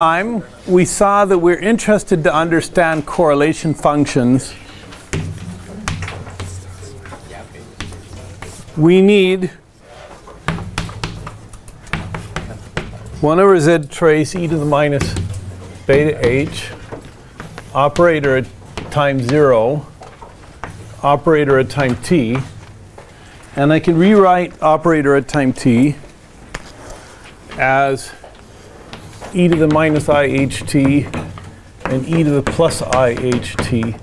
time, we saw that we're interested to understand correlation functions. We need 1 over z trace e to the minus beta h, operator at time 0, operator at time t, and I can rewrite operator at time t as e to the minus iht and e to the plus iht,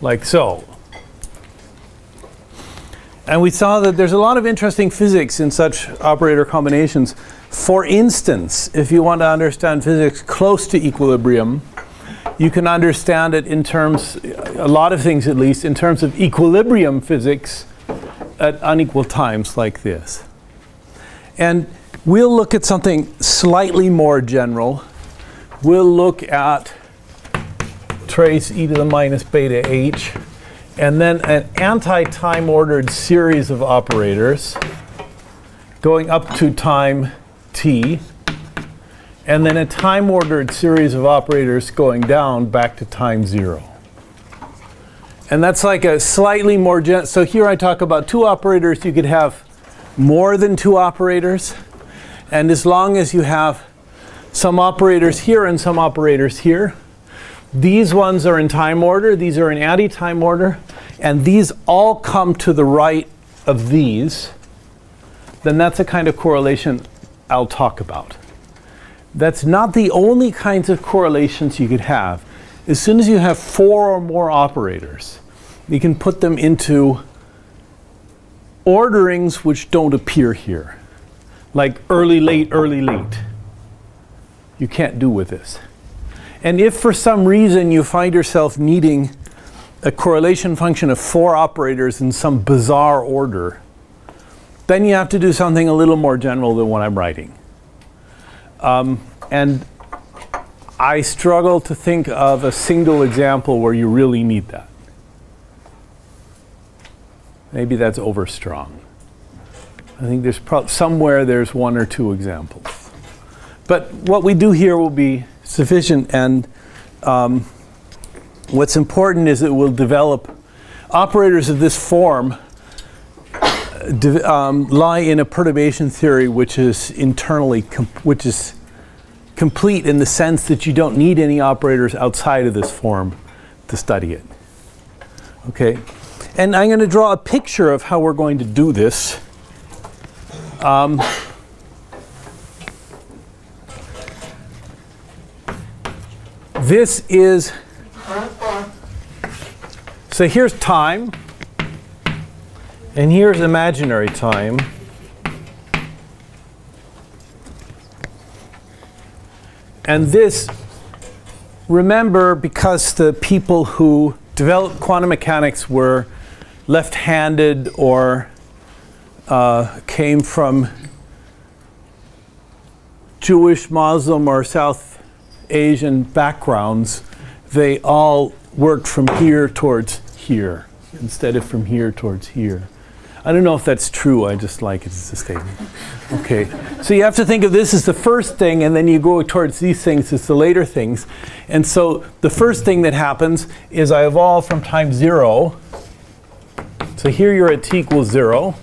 like so. And we saw that there's a lot of interesting physics in such operator combinations. For instance, if you want to understand physics close to equilibrium, you can understand it in terms, a lot of things at least, in terms of equilibrium physics at unequal times like this. And We'll look at something slightly more general. We'll look at trace e to the minus beta h, and then an anti-time ordered series of operators going up to time t, and then a time ordered series of operators going down back to time zero. And that's like a slightly more, gen so here I talk about two operators. You could have more than two operators. And as long as you have some operators here and some operators here, these ones are in time order, these are in anti-time order, and these all come to the right of these, then that's a kind of correlation I'll talk about. That's not the only kinds of correlations you could have. As soon as you have four or more operators, you can put them into orderings which don't appear here like early, late, early, late. You can't do with this. And if for some reason you find yourself needing a correlation function of four operators in some bizarre order, then you have to do something a little more general than what I'm writing. Um, and I struggle to think of a single example where you really need that. Maybe that's overstrong. I think there's probably somewhere there's one or two examples. But what we do here will be sufficient and um, what's important is it will develop operators of this form um, lie in a perturbation theory which is internally which is complete in the sense that you don't need any operators outside of this form to study it. Okay, and I'm going to draw a picture of how we're going to do this. Um, this is, so here's time, and here's imaginary time. And this, remember, because the people who developed quantum mechanics were left-handed or uh, came from Jewish, Muslim, or South Asian backgrounds, they all worked from here towards here instead of from here towards here. I don't know if that's true, I just like it as a statement. Okay, so you have to think of this as the first thing, and then you go towards these things as the later things. And so the first thing that happens is I evolve from time zero. So here you're at t equals zero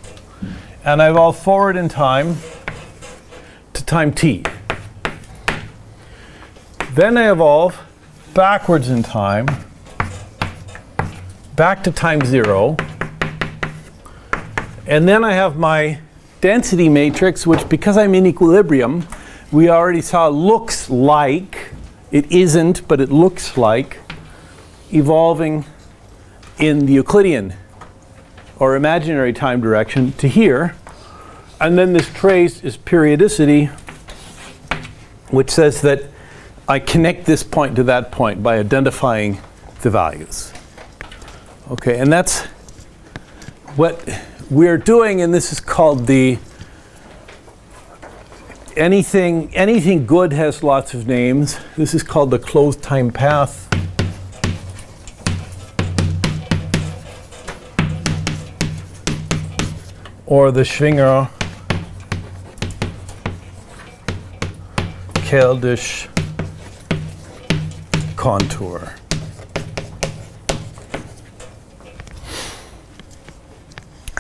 and I evolve forward in time to time t. Then I evolve backwards in time back to time zero. And then I have my density matrix, which because I'm in equilibrium, we already saw looks like, it isn't, but it looks like, evolving in the Euclidean or imaginary time direction to here. And then this trace is periodicity, which says that I connect this point to that point by identifying the values. Okay, and that's what we're doing, and this is called the anything anything good has lots of names. This is called the closed time path. Or the Schwinger Keldysh contour.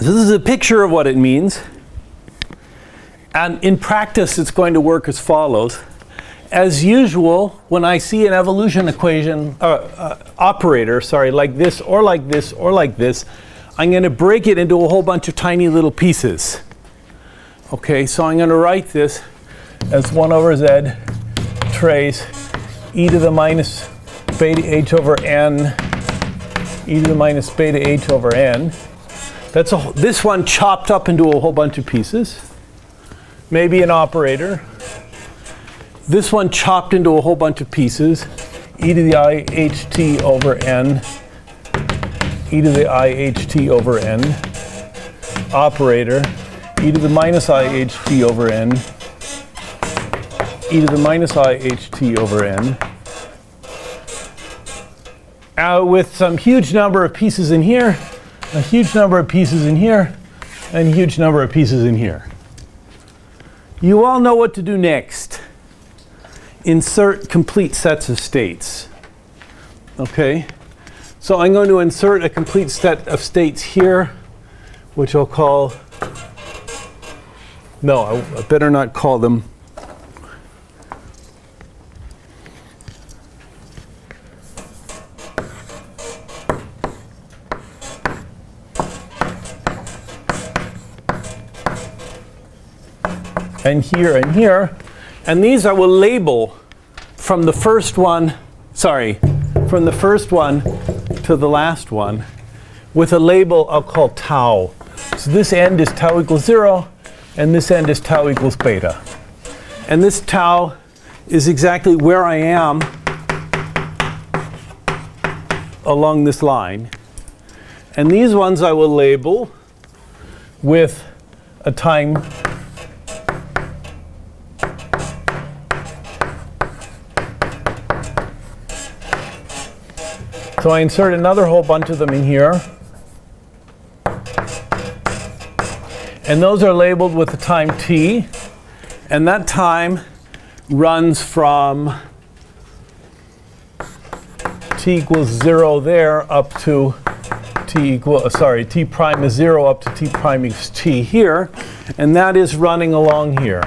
So this is a picture of what it means. And in practice, it's going to work as follows. As usual, when I see an evolution equation, uh, uh, operator, sorry, like this, or like this, or like this, I'm going to break it into a whole bunch of tiny little pieces. Okay, so I'm going to write this as 1 over z trace e to the minus beta h over n e to the minus beta h over n that's a, this one chopped up into a whole bunch of pieces. Maybe an operator. This one chopped into a whole bunch of pieces. e to the i h t over n. e to the i h t over n. Operator. e to the minus i h t over n. e to the minus i h t over n. Uh, with some huge number of pieces in here, a huge number of pieces in here, and a huge number of pieces in here. You all know what to do next. Insert complete sets of states. Okay? So I'm going to insert a complete set of states here, which I'll call, no, I, I better not call them and here and here. And these I will label from the first one, sorry, from the first one to the last one with a label I'll call tau. So this end is tau equals 0, and this end is tau equals beta. And this tau is exactly where I am along this line. And these ones I will label with a time So I insert another whole bunch of them in here. And those are labeled with the time t. And that time runs from t equals 0 there up to t equal, uh, sorry, t prime is 0 up to t prime equals t here. And that is running along here.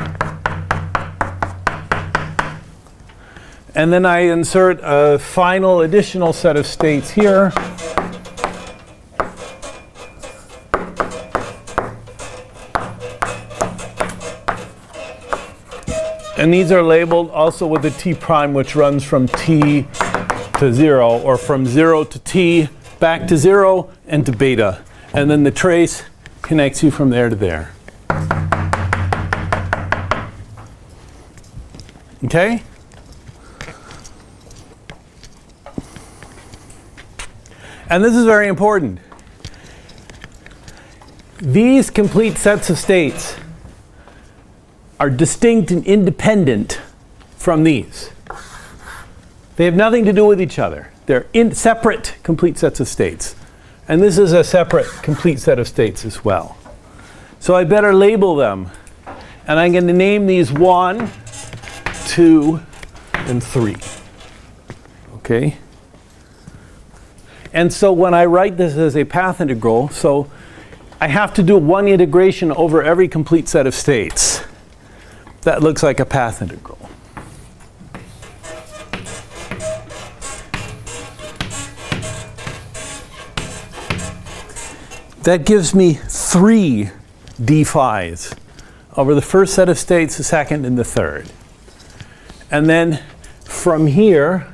And then I insert a final additional set of states here. And these are labeled also with a t prime, which runs from t to 0, or from 0 to t, back to 0, and to beta. And then the trace connects you from there to there. Okay? And this is very important. These complete sets of states are distinct and independent from these. They have nothing to do with each other. They're in separate complete sets of states. And this is a separate complete set of states as well. So I better label them. And I'm going to name these 1, 2, and 3. Okay? And so when I write this as a path integral, so I have to do one integration over every complete set of states. That looks like a path integral. That gives me three d phis over the first set of states, the second, and the third. And then from here,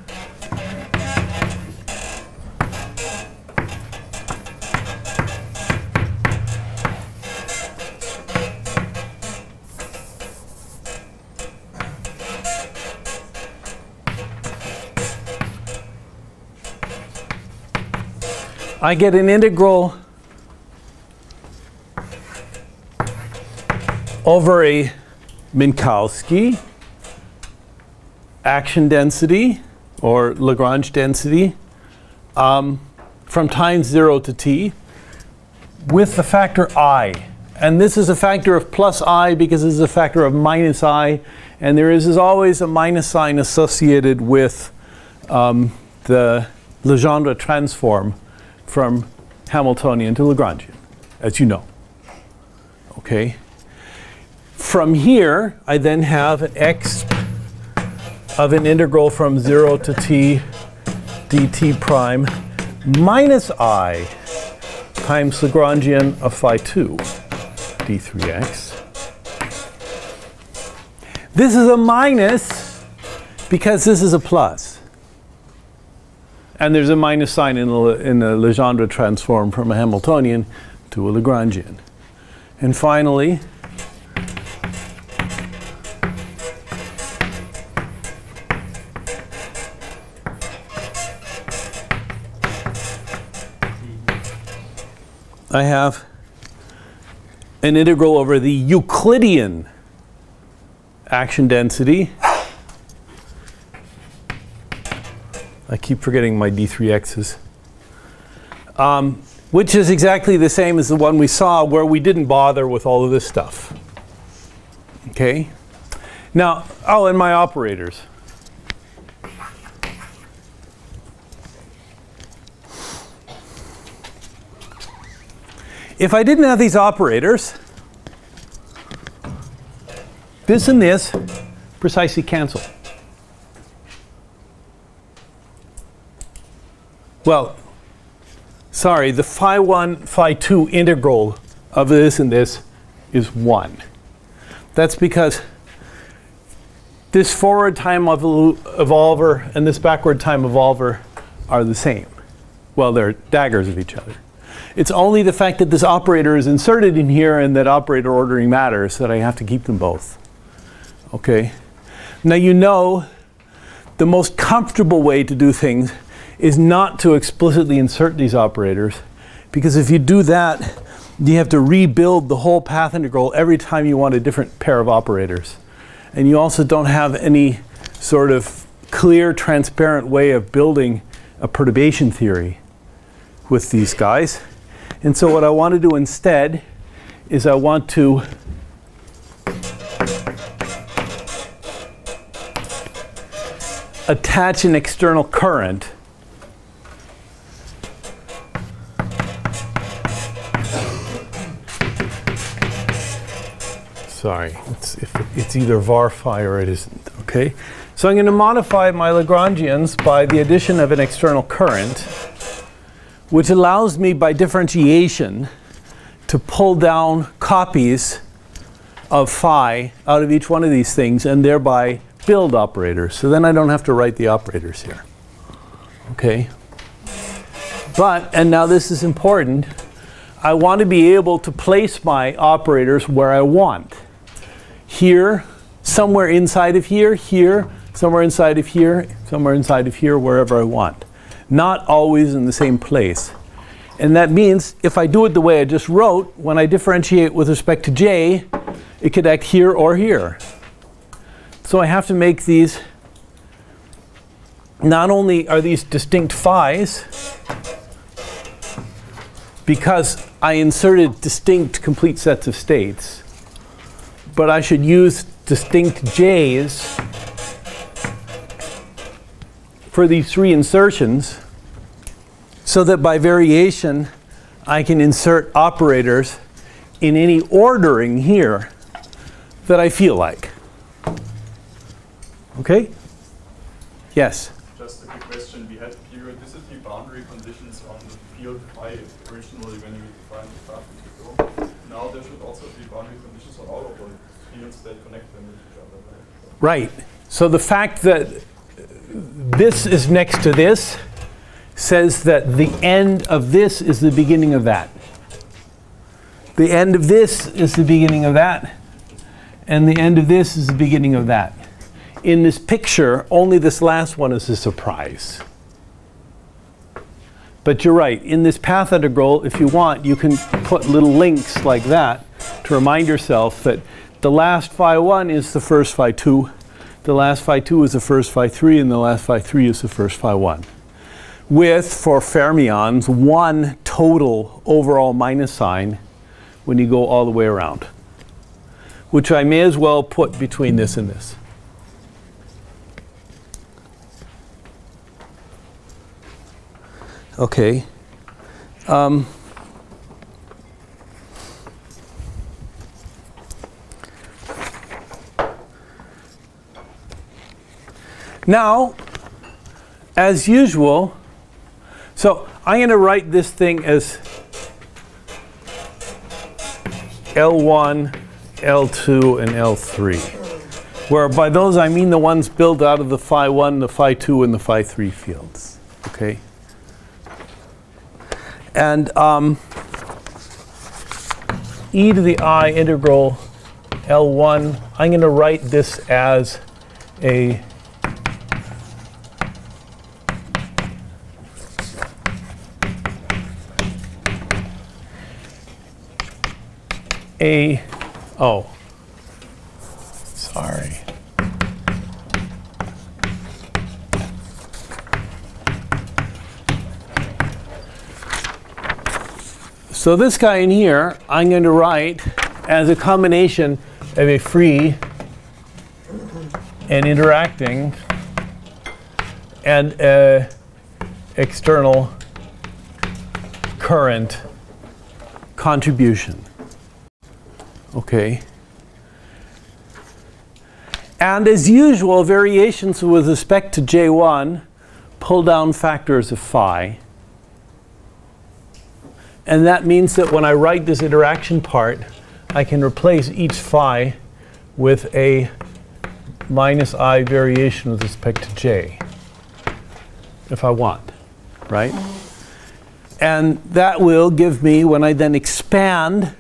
I get an integral over a Minkowski action density or Lagrange density um, from time 0 to t with the factor i. And this is a factor of plus i because this is a factor of minus i. And there is, always a minus sign associated with um, the Legendre transform from Hamiltonian to Lagrangian, as you know. Okay? From here, I then have an x of an integral from 0 to t dt prime minus i times Lagrangian of phi 2 d3x. This is a minus because this is a plus. And there's a minus sign in the, in the Legendre transform from a Hamiltonian to a Lagrangian. And finally, I have an integral over the Euclidean action density. I keep forgetting my D3x's. Um, which is exactly the same as the one we saw where we didn't bother with all of this stuff. Okay? Now, oh, and my operators. If I didn't have these operators, this and this precisely cancel. Well, sorry, the phi 1, phi 2 integral of this and this is 1. That's because this forward time evolver and this backward time evolver are the same. Well, they're daggers of each other. It's only the fact that this operator is inserted in here and that operator ordering matters that I have to keep them both. Okay? Now you know the most comfortable way to do things is not to explicitly insert these operators because if you do that, you have to rebuild the whole path integral every time you want a different pair of operators. And you also don't have any sort of clear, transparent way of building a perturbation theory with these guys. And so what I want to do instead is I want to attach an external current sorry it's, it's either var phi or it isn't okay so I'm going to modify my Lagrangians by the addition of an external current which allows me by differentiation to pull down copies of phi out of each one of these things and thereby build operators. So then I don't have to write the operators here. Okay? But, and now this is important, I want to be able to place my operators where I want. Here, somewhere inside of here, here, somewhere inside of here, somewhere inside of here, wherever I want not always in the same place. And that means if I do it the way I just wrote, when I differentiate with respect to j, it could act here or here. So I have to make these, not only are these distinct phi's, because I inserted distinct complete sets of states, but I should use distinct j's for these three insertions so that by variation I can insert operators in any ordering here that I feel like. Okay? Yes? Just a quick question. We had periodicity boundary conditions on the field phi originally when you defined the path integral. Now there should also be boundary conditions on all of the fields that connect them with each other, right? So the fact that this is next to this says that the end of this is the beginning of that. The end of this is the beginning of that. And the end of this is the beginning of that. In this picture, only this last one is a surprise. But you're right, in this path integral, if you want, you can put little links like that to remind yourself that the last phi 1 is the first phi 2, the last phi 2 is the first phi 3, and the last phi 3 is the first phi 1. With, for fermions, one total overall minus sign when you go all the way around, which I may as well put between this and this. Okay. Um, now, as usual, so I'm going to write this thing as L1, L2, and L3 where by those I mean the ones built out of the phi 1, the phi 2, and the phi 3 fields. Okay? And um, e to the i integral L1, I'm going to write this as a a, oh, sorry. So this guy in here, I'm going to write as a combination of a free and interacting and a external current contribution. Okay. And as usual, variations with respect to J1 pull down factors of phi. And that means that when I write this interaction part, I can replace each phi with a minus i variation with respect to j, if I want, right? And that will give me, when I then expand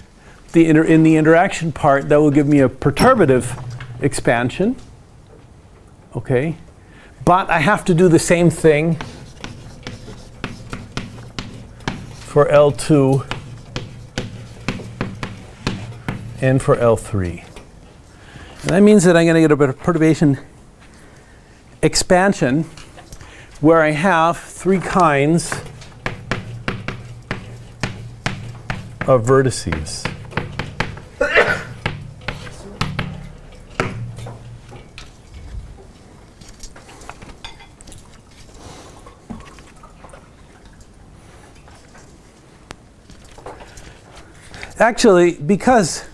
the in the interaction part, that will give me a perturbative expansion. Okay? But I have to do the same thing for L2 and for L3. And that means that I'm going to get a bit of perturbation expansion where I have three kinds of vertices. Actually, because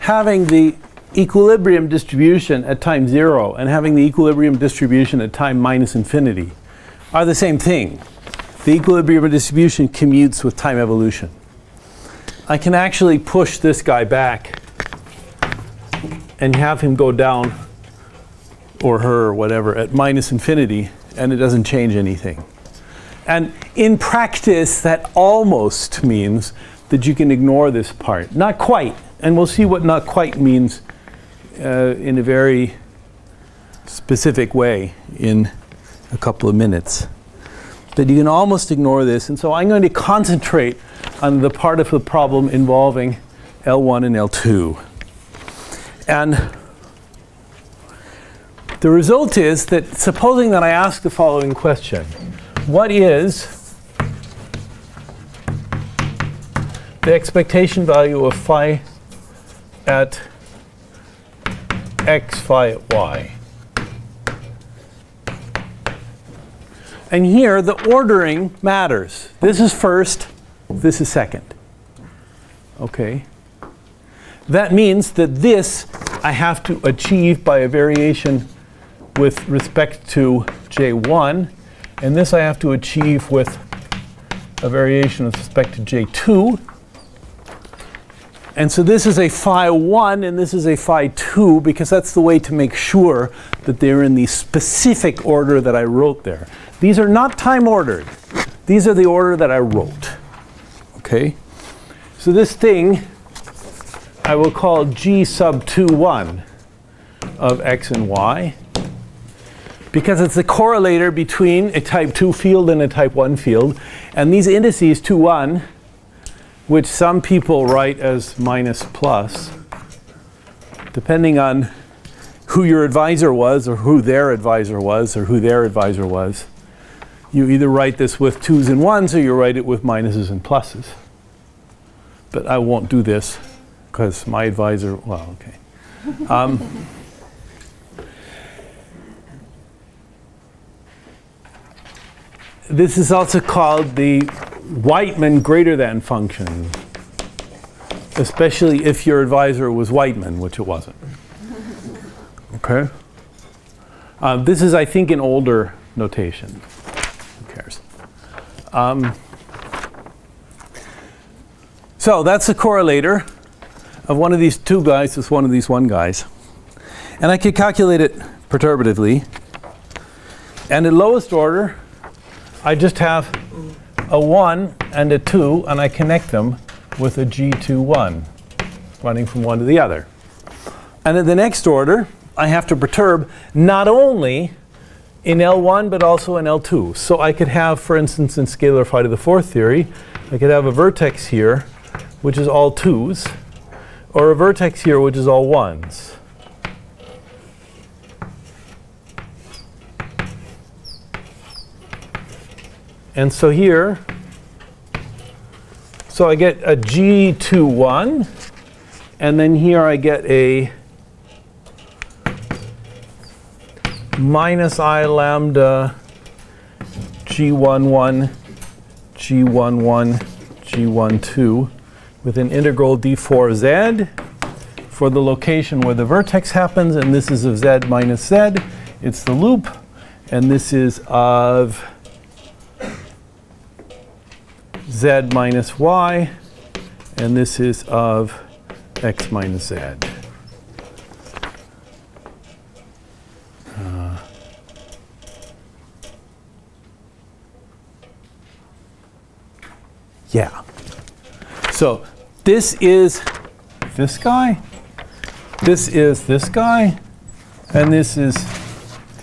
having the equilibrium distribution at time zero and having the equilibrium distribution at time minus infinity are the same thing. The equilibrium distribution commutes with time evolution. I can actually push this guy back and have him go down, or her, or whatever, at minus infinity, and it doesn't change anything. And in practice, that almost means that you can ignore this part. Not quite. And we'll see what not quite means uh, in a very specific way in a couple of minutes. But you can almost ignore this. And so I'm going to concentrate on the part of the problem involving L1 and L2. And the result is that supposing that I ask the following question What is the expectation value of phi at x, phi at y. And here, the ordering matters. This is first, this is second. Okay? That means that this I have to achieve by a variation with respect to J1, and this I have to achieve with a variation with respect to J2, and so this is a phi 1 and this is a phi 2 because that's the way to make sure that they're in the specific order that I wrote there. These are not time ordered. These are the order that I wrote. Okay? So this thing I will call G sub 2 1 of x and y because it's the correlator between a type 2 field and a type 1 field. And these indices 2 1 which some people write as minus plus, depending on who your advisor was or who their advisor was or who their advisor was. You either write this with twos and ones or you write it with minuses and pluses. But I won't do this because my advisor, well, okay. Um, this is also called the Wightman greater than function, especially if your advisor was Wightman, which it wasn't. Okay? Uh, this is, I think, an older notation. Who cares? Um, so that's the correlator of one of these two guys with one of these one guys. And I could calculate it perturbatively. And in lowest order, I just have a 1 and a 2, and I connect them with a G21, running from one to the other. And in the next order, I have to perturb not only in L1 but also in L2. So I could have, for instance, in scalar phi to the fourth theory, I could have a vertex here which is all 2's, or a vertex here which is all 1's. And so here, so I get a G21, and then here I get a minus I lambda G11, G11, G12 with an integral d4z for the location where the vertex happens, and this is of z minus z. It's the loop, and this is of z minus y, and this is of x minus z. Uh, yeah. So this is this guy, this is this guy, and this is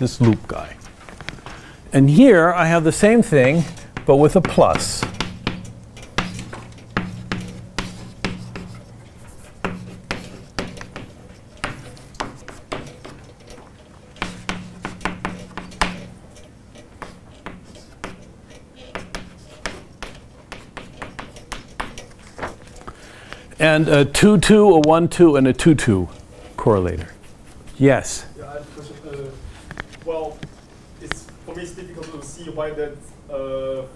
this loop guy. And here I have the same thing, but with a plus. And a 2 2, a 1 2, and a 2 2 correlator. Yes? Yeah, I have a question. Uh, well, it's, for me it's difficult to see why that uh,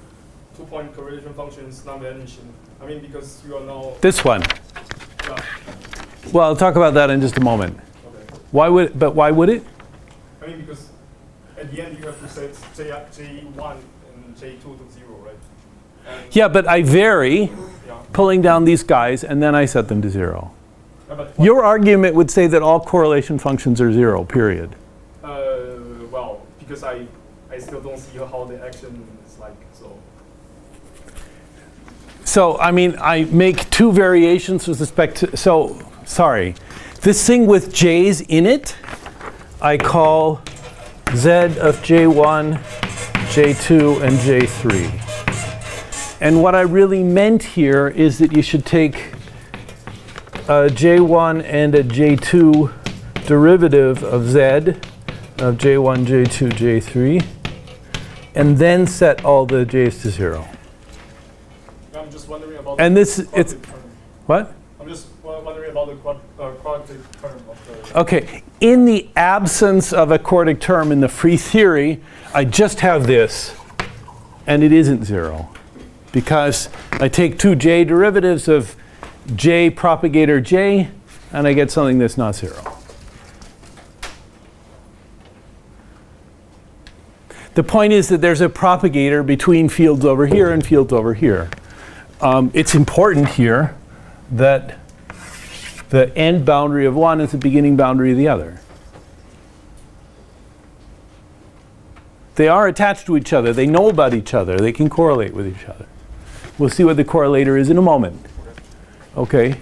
two point correlation function is non vanishing. I mean, because you are now. This one. Yeah, Well, I'll talk about that in just a moment. okay. Why would, but why would it? I mean, because at the end you have to set J, J1 and J2 to 0, right? And, Yeah, but I vary. Pulling down these guys and then I set them to zero. Your argument would say that all correlation functions are zero, period. Uh, well, because I, I still don't see how the action is like, so. So, I mean, I make two variations with respect to, so, sorry. This thing with j's in it, I call z of j1, j2, and j3. And what I really meant here is that you should take a j1 and a j2 derivative of z of j1, j2, j3, and then set all the j's to zero. I'm just wondering about And the this- it's- term. What? I'm just wondering about the quad, uh, quadratic term of the. Okay, in the absence of a quartic term in the free theory, I just have this, and it isn't zero. Because I take two j derivatives of j propagator j, and I get something that's not zero. The point is that there's a propagator between fields over here and fields over here. Um, it's important here that the end boundary of one is the beginning boundary of the other. They are attached to each other. They know about each other. They can correlate with each other. We'll see what the correlator is in a moment. Okay?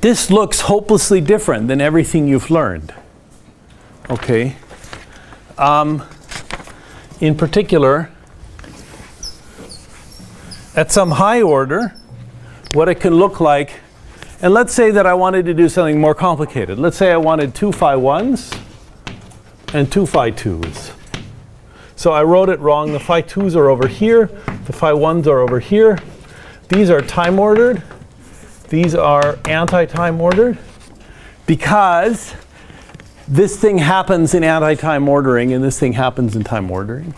This looks hopelessly different than everything you've learned. Okay? Um, in particular, at some high order, what it can look like and let's say that I wanted to do something more complicated. Let's say I wanted two phi 1s and two phi 2s. So I wrote it wrong. The phi 2s are over here. The phi 1s are over here. These are time ordered. These are anti-time ordered. Because this thing happens in anti-time ordering and this thing happens in time ordering.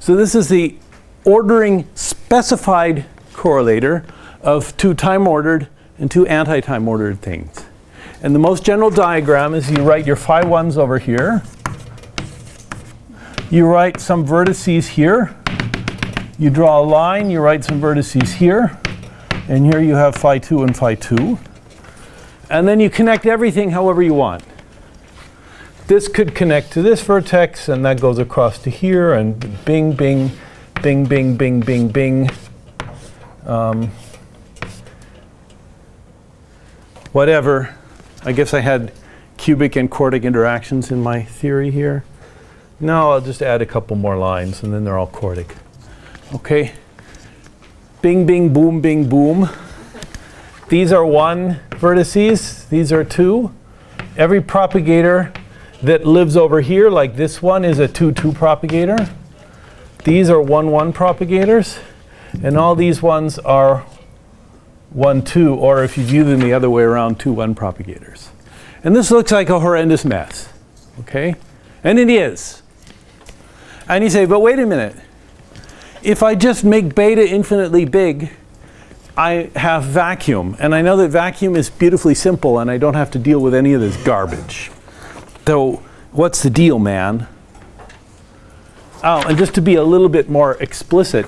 So this is the ordering specified correlator of two time ordered and two anti-time ordered things. And the most general diagram is you write your phi 1s over here. You write some vertices here. You draw a line, you write some vertices here. And here you have phi 2 and phi 2. And then you connect everything however you want. This could connect to this vertex, and that goes across to here, and bing, bing, bing, bing, bing, bing, bing. Um, whatever. I guess I had cubic and quartic interactions in my theory here. No, I'll just add a couple more lines, and then they're all quartic. Okay. Bing, bing, boom, bing, boom. These are one vertices. These are two. Every propagator that lives over here, like this one, is a 2-2 propagator. These are 1-1 propagators. And all these ones are 1-2, or if you view them the other way around, 2-1 propagators. And this looks like a horrendous mess. Okay? And it is. And you say, but wait a minute. If I just make beta infinitely big, I have vacuum. And I know that vacuum is beautifully simple and I don't have to deal with any of this garbage. So what's the deal, man? Oh, and just to be a little bit more explicit.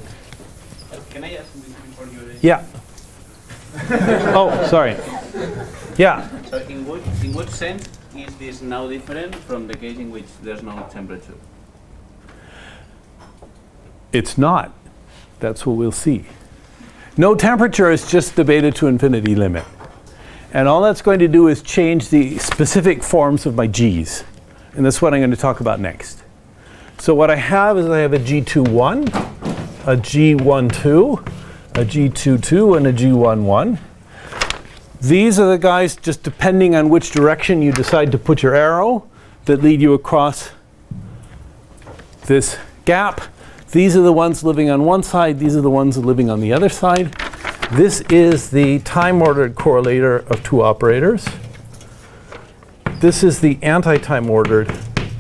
Can I ask something before you? Yeah. oh, sorry. Yeah. So in what in what sense is this now different from the case in which there's no temperature? It's not. That's what we'll see. No temperature is just the beta to infinity limit. And all that's going to do is change the specific forms of my g's. And that's what I'm going to talk about next. So what I have is I have a G21, a G12, a G22, and a G11. These are the guys, just depending on which direction you decide to put your arrow, that lead you across this gap. These are the ones living on one side, these are the ones living on the other side. This is the time-ordered correlator of two operators. This is the anti-time ordered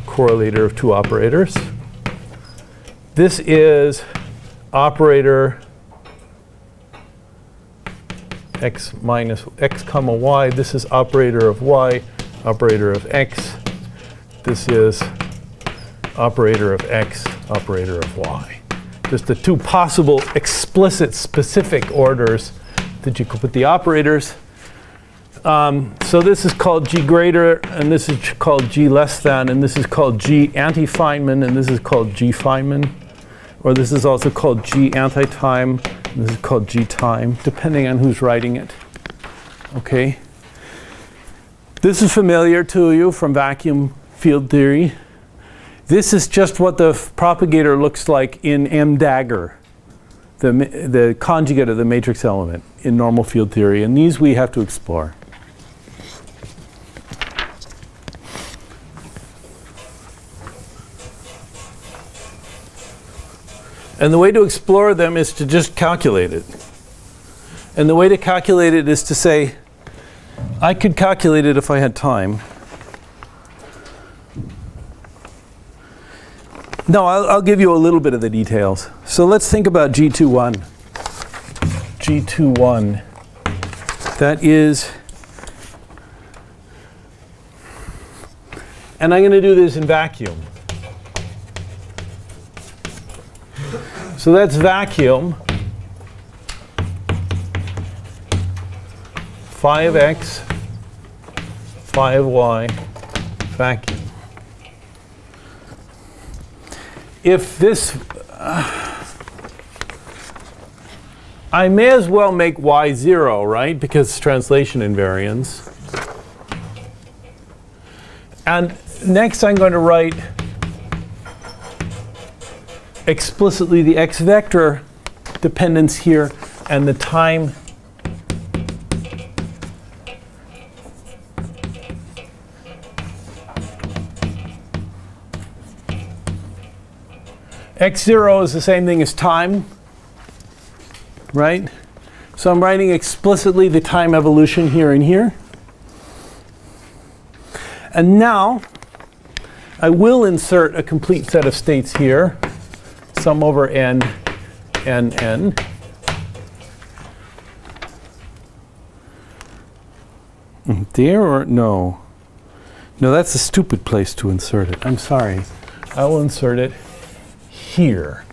correlator of two operators. This is operator x minus x comma y. This is operator of y, operator of x. This is operator of x, operator of y. Just the two possible explicit specific orders that you could put the operators. Um, so this is called G greater, and this is called G less than, and this is called G anti-Feynman, and this is called G Feynman. Or this is also called G anti-time, this is called G time, depending on who's writing it. Okay? This is familiar to you from vacuum field theory. This is just what the propagator looks like in M dagger, the, the conjugate of the matrix element in normal field theory. And these we have to explore. And the way to explore them is to just calculate it. And the way to calculate it is to say, I could calculate it if I had time. No, I'll, I'll, give you a little bit of the details. So let's think about G21. G21. That is, and I'm going to do this in vacuum. So that's vacuum. phi x, 5y, vacuum. If this, uh, I may as well make y 0, right? Because it's translation invariance. And next I'm going to write explicitly the x vector dependence here and the time x0 is the same thing as time, right? So I'm writing explicitly the time evolution here and here. And now I will insert a complete set of states here. sum over n, n, n. Mm, there or no? No, that's a stupid place to insert it. I'm sorry. I will insert it here.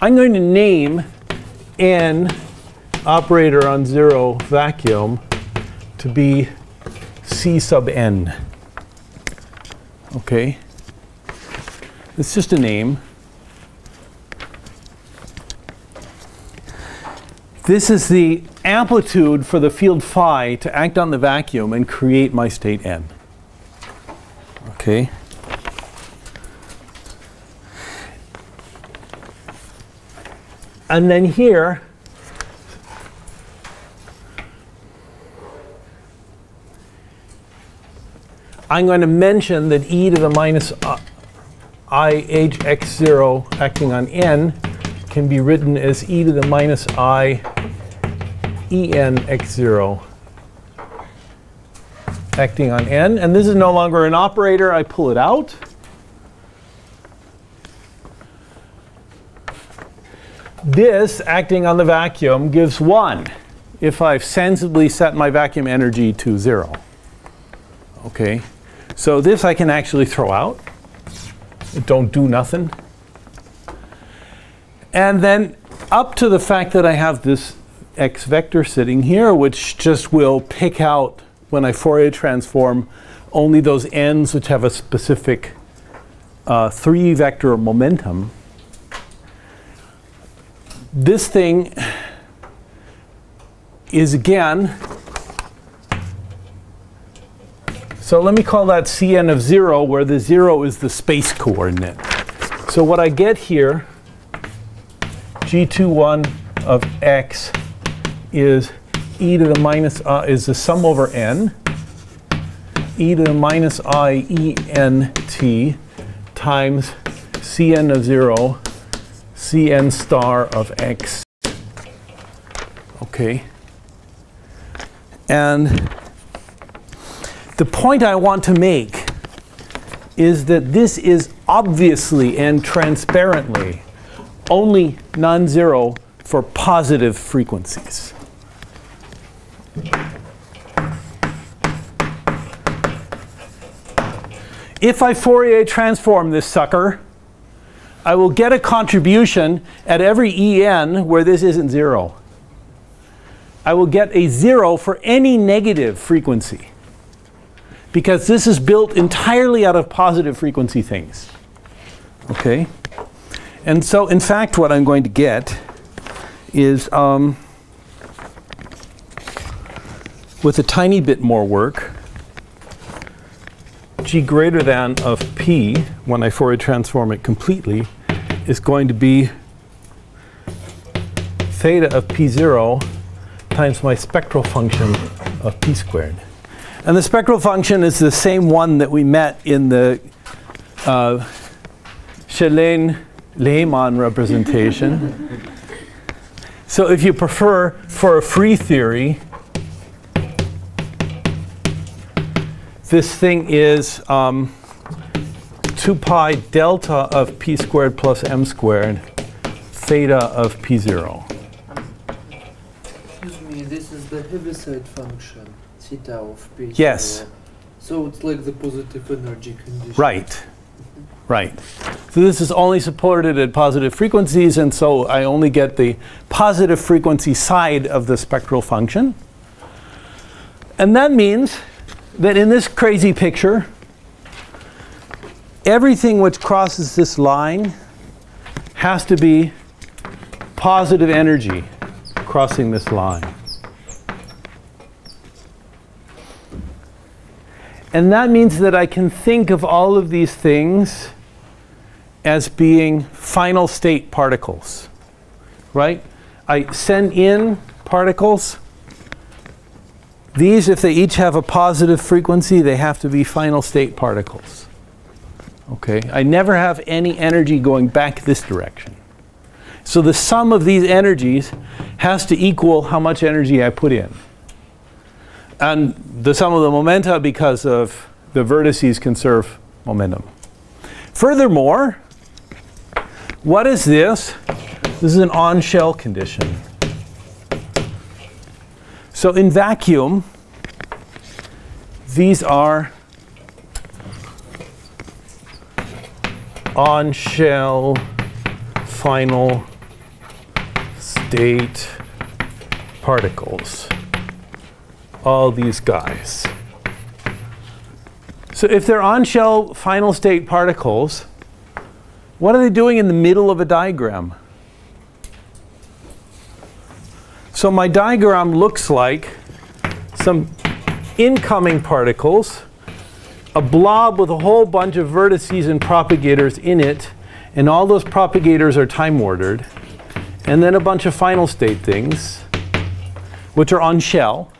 I'm going to name n operator on zero vacuum to be C sub n. Okay? It's just a name. This is the amplitude for the field phi to act on the vacuum and create my state n. Okay? And then here, I'm going to mention that e to the minus i h x0 acting on n can be written as e to the minus i e n x0 acting on n. And this is no longer an operator. I pull it out. This, acting on the vacuum, gives 1 if I've sensibly set my vacuum energy to 0. Okay, so this I can actually throw out. It don't do nothing. And then up to the fact that I have this x vector sitting here, which just will pick out, when I Fourier transform, only those n's which have a specific uh, three vector momentum this thing is again, so let me call that Cn of 0, where the 0 is the space coordinate. So what I get here, g21 of x is e to the minus uh, is the sum over n, e to the minus i e n t times Cn of 0 Cn star of x. Okay. And the point I want to make is that this is obviously and transparently only non-zero for positive frequencies. If I Fourier transform this sucker, I will get a contribution at every en where this isn't zero. I will get a zero for any negative frequency because this is built entirely out of positive frequency things. Okay? And so, in fact, what I'm going to get is um, with a tiny bit more work, g greater than of p, when I Fourier transform it completely, is going to be theta of p0 times my spectral function of p squared. And the spectral function is the same one that we met in the uh, Källén-Lehmann representation. so if you prefer, for a free theory, this thing is um, 2 pi delta of p squared plus m squared theta of p0. Excuse me, this is the Heaviside function, theta of p. Yes. So it's like the positive energy condition. Right. Right. So this is only supported at positive frequencies, and so I only get the positive frequency side of the spectral function. And that means that in this crazy picture, everything which crosses this line has to be positive energy crossing this line. And that means that I can think of all of these things as being final state particles, right? I send in particles. These, if they each have a positive frequency, they have to be final state particles. Okay, I never have any energy going back this direction. So the sum of these energies has to equal how much energy I put in. And the sum of the momenta because of the vertices conserve momentum. Furthermore, what is this? This is an on-shell condition. So in vacuum, these are on-shell final state particles. All these guys. So if they're on-shell final state particles, what are they doing in the middle of a diagram? So my diagram looks like some incoming particles, a blob with a whole bunch of vertices and propagators in it, and all those propagators are time ordered, and then a bunch of final state things, which are on shell.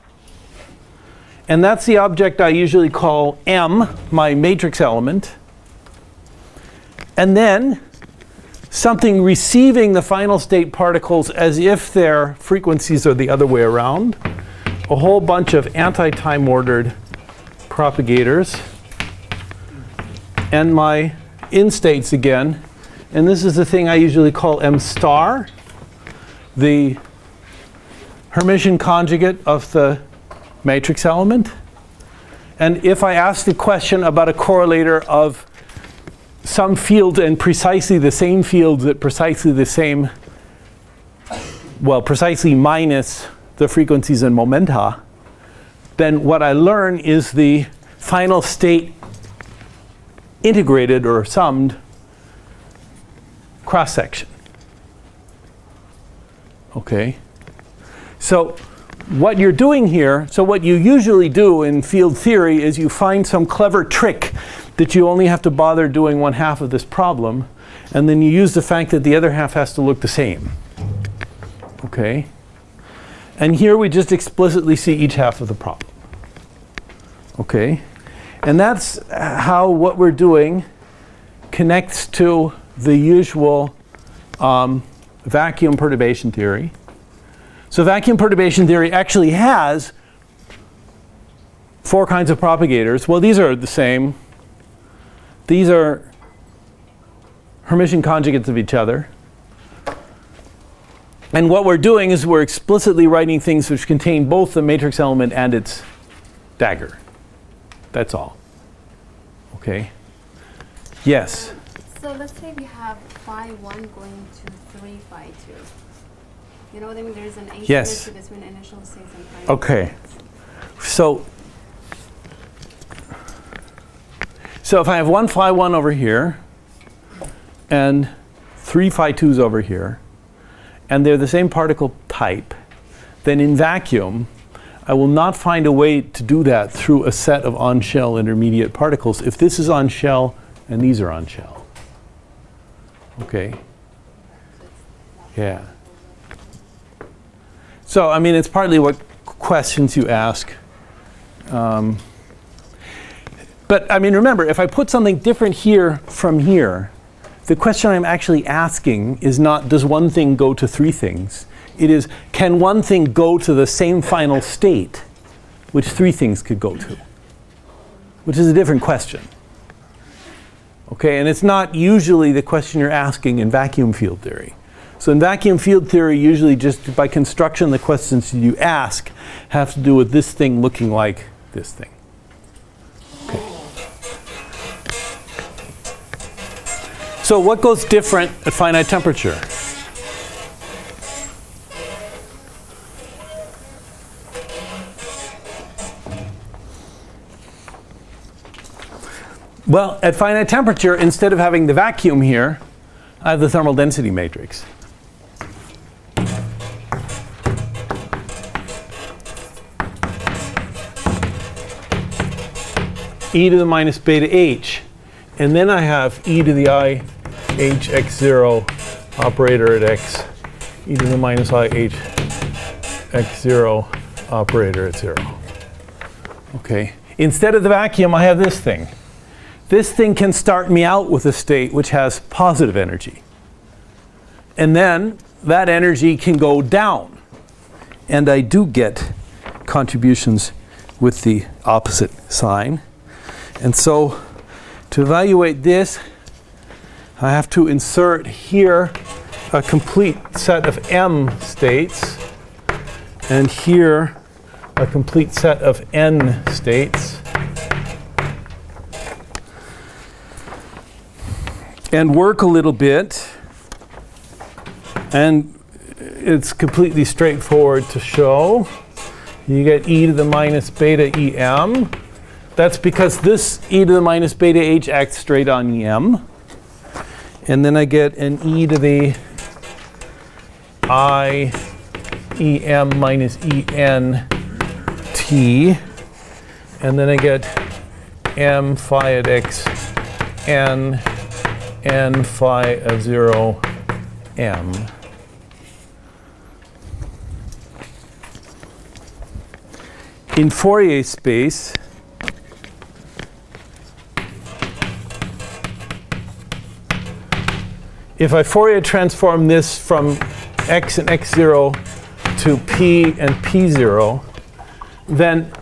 And that's the object I usually call M, my matrix element. And then something receiving the final state particles as if their frequencies are the other way around. A whole bunch of anti-time ordered propagators. And my instates again. And this is the thing I usually call M star, the Hermitian conjugate of the matrix element. And if I ask the question about a correlator of some field and precisely the same fields at precisely the same, well, precisely minus the frequencies and momenta, then what I learn is the final state integrated or summed cross section. Okay? So what you're doing here, so what you usually do in field theory is you find some clever trick that you only have to bother doing one half of this problem, and then you use the fact that the other half has to look the same. Okay? And here we just explicitly see each half of the problem. Okay? And that's how what we're doing connects to the usual um, vacuum perturbation theory. So vacuum perturbation theory actually has four kinds of propagators. Well, these are the same. These are Hermitian conjugates of each other. And what we're doing is we're explicitly writing things which contain both the matrix element and its dagger. That's all. Okay? Yes? So let's say we have phi 1 going to 3 phi 2. You know what I mean? There's an asymmetry Yes. between initial states and final Okay. states. So, so if I have one phi 1 over here and three phi 2s over here, and they're the same particle type, then in vacuum, I will not find a way to do that through a set of on-shell intermediate particles if this is on shell and these are on shell. Okay? Yeah. So, I mean, it's partly what questions you ask. Um, but, I mean, remember, if I put something different here from here, the question I'm actually asking is not does one thing go to three things? It is can one thing go to the same final state, which three things could go to? Which is a different question. Okay, and it's not usually the question you're asking in vacuum field theory. So in vacuum field theory, usually just by construction, the questions you ask have to do with this thing looking like this thing. So what goes different at finite temperature? Well, at finite temperature, instead of having the vacuum here, I have the thermal density matrix. e to the minus beta h. And then I have e to the i h x0 operator at x, e to the minus i h x0 operator at 0. Okay. Instead of the vacuum, I have this thing. this thing can start me out with a state which has positive energy. And then that energy can go down. And I do get contributions with the opposite sign. And so to evaluate this, I have to insert here a complete set of M states, and here a complete set of N states. And work a little bit, and it's completely straightforward to show. You get e to the minus beta em. That's because this e to the minus beta h acts straight on em. And then I get an e to the i em minus en t. And then I get m phi at x n n phi of 0 m. In Fourier space, if I Fourier transform this from x and x0 to p and p0, then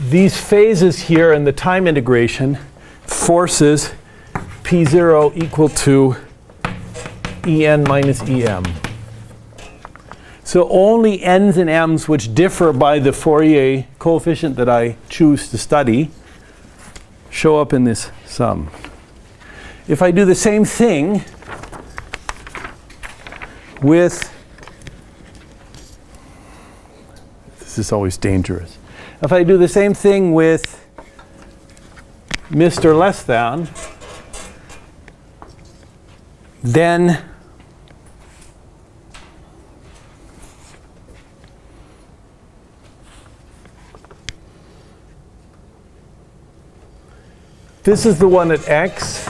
these phases here in the time integration forces p0 equal to en minus em. So only n's and m's which differ by the Fourier coefficient that I choose to study show up in this sum. If I do the same thing with, this is always dangerous. If I do the same thing with Mr. less than, then This is the one at x.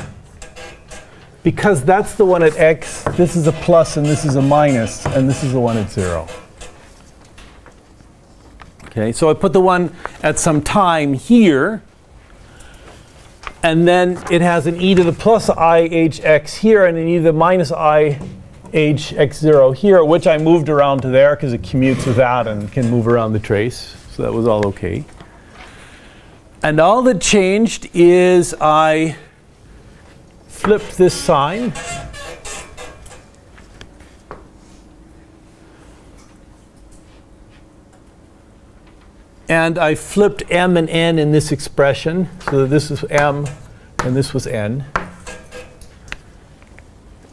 Because that's the one at x, this is a plus and this is a minus, and this is the one at 0. Okay, so I put the one at some time here, and then it has an e to the plus i h x here and an e to the minus i h x0 here, which I moved around to there because it commutes with that and can move around the trace. So that was all okay. And all that changed is I flipped this sign. And I flipped m and n in this expression. So this is m and this was n.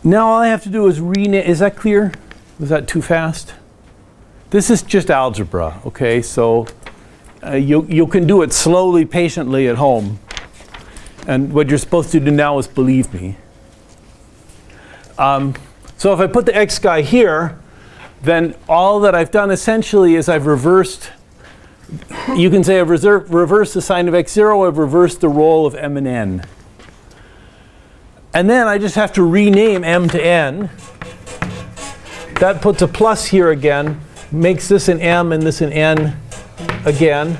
Now all I have to do is rename. Is that clear? Was that too fast? This is just algebra, okay? So uh, you, you can do it slowly, patiently at home. And what you're supposed to do now is believe me. Um, so if I put the x guy here, then all that I've done essentially is I've reversed, you can say I've reversed the sign of x0, I've reversed the role of m and n. And then I just have to rename m to n. That puts a plus here again, makes this an m and this an n again,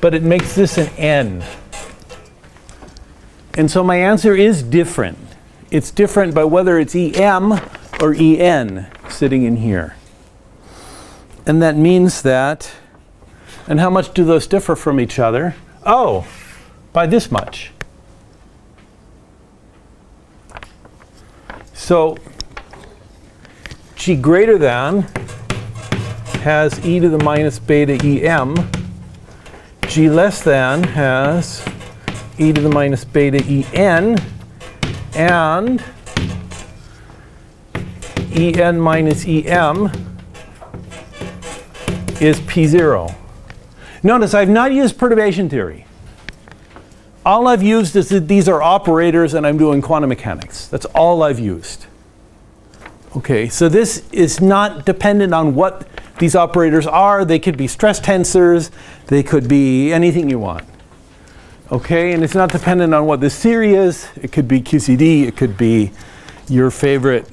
but it makes this an n. And so my answer is different. It's different by whether it's em or en sitting in here. And that means that, and how much do those differ from each other? Oh, by this much. So g greater than has e to the minus beta em. g less than has e to the minus beta en. And en minus em is p0. Notice I've not used perturbation theory. All I've used is that these are operators and I'm doing quantum mechanics. That's all I've used. Okay, so this is not dependent on what these operators are. They could be stress tensors. They could be anything you want. Okay, and it's not dependent on what this theory is. It could be QCD. It could be your favorite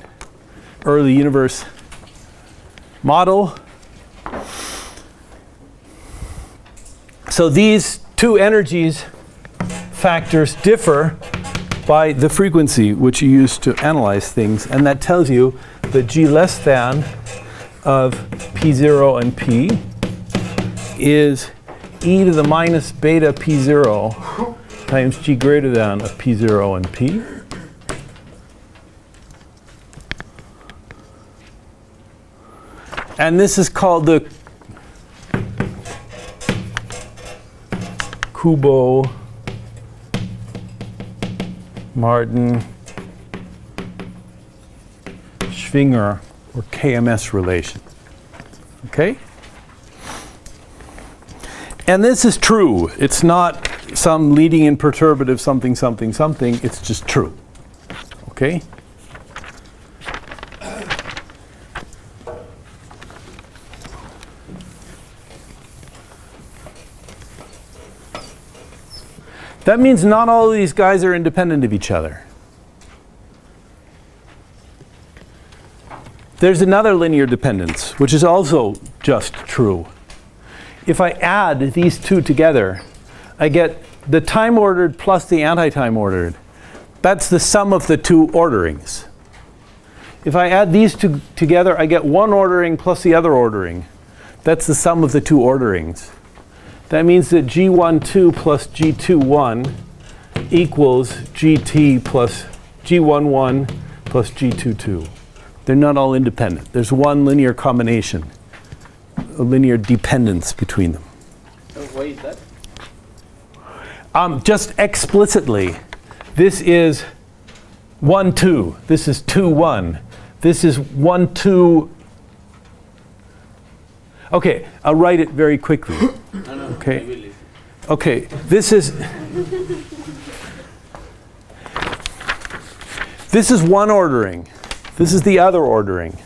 early universe model. So these two energies factors differ by the frequency which you use to analyze things, and that tells you that g less than of p0 and p is e to the minus beta p0 times g greater than of p0 and p. And this is called the Kubo Martin Schwinger or KMS relation. Okay? And this is true. It's not some leading in perturbative something, something, something. It's just true. Okay? That means not all of these guys are independent of each other. There's another linear dependence, which is also just true. If I add these two together, I get the time ordered plus the anti-time ordered. That's the sum of the two orderings. If I add these two together, I get one ordering plus the other ordering. That's the sum of the two orderings. That means that G12 plus G21 equals GT plus G11 plus G22. They're not all independent. There's one linear combination, a linear dependence between them. So why is that? Um, just explicitly, this is 1, 2. This is 2, 1. This is 1, 2. Okay, I'll write it very quickly. No, no, Okay. I will listen. Okay, this is This is one ordering. This is the other ordering.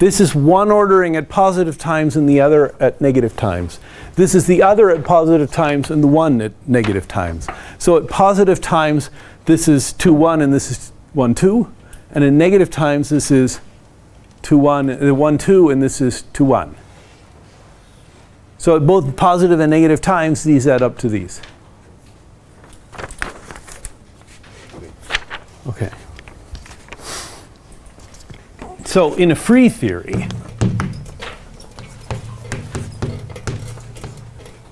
This is one ordering at positive times and the other at negative times. This is the other at positive times and the one at negative times. So at positive times, this is 2, 1 and this is 1, 2. And in negative times, this is 2, 1, uh, 1, 2 and this is 2, 1. So at both positive and negative times, these add up to these. Okay. So in a free theory,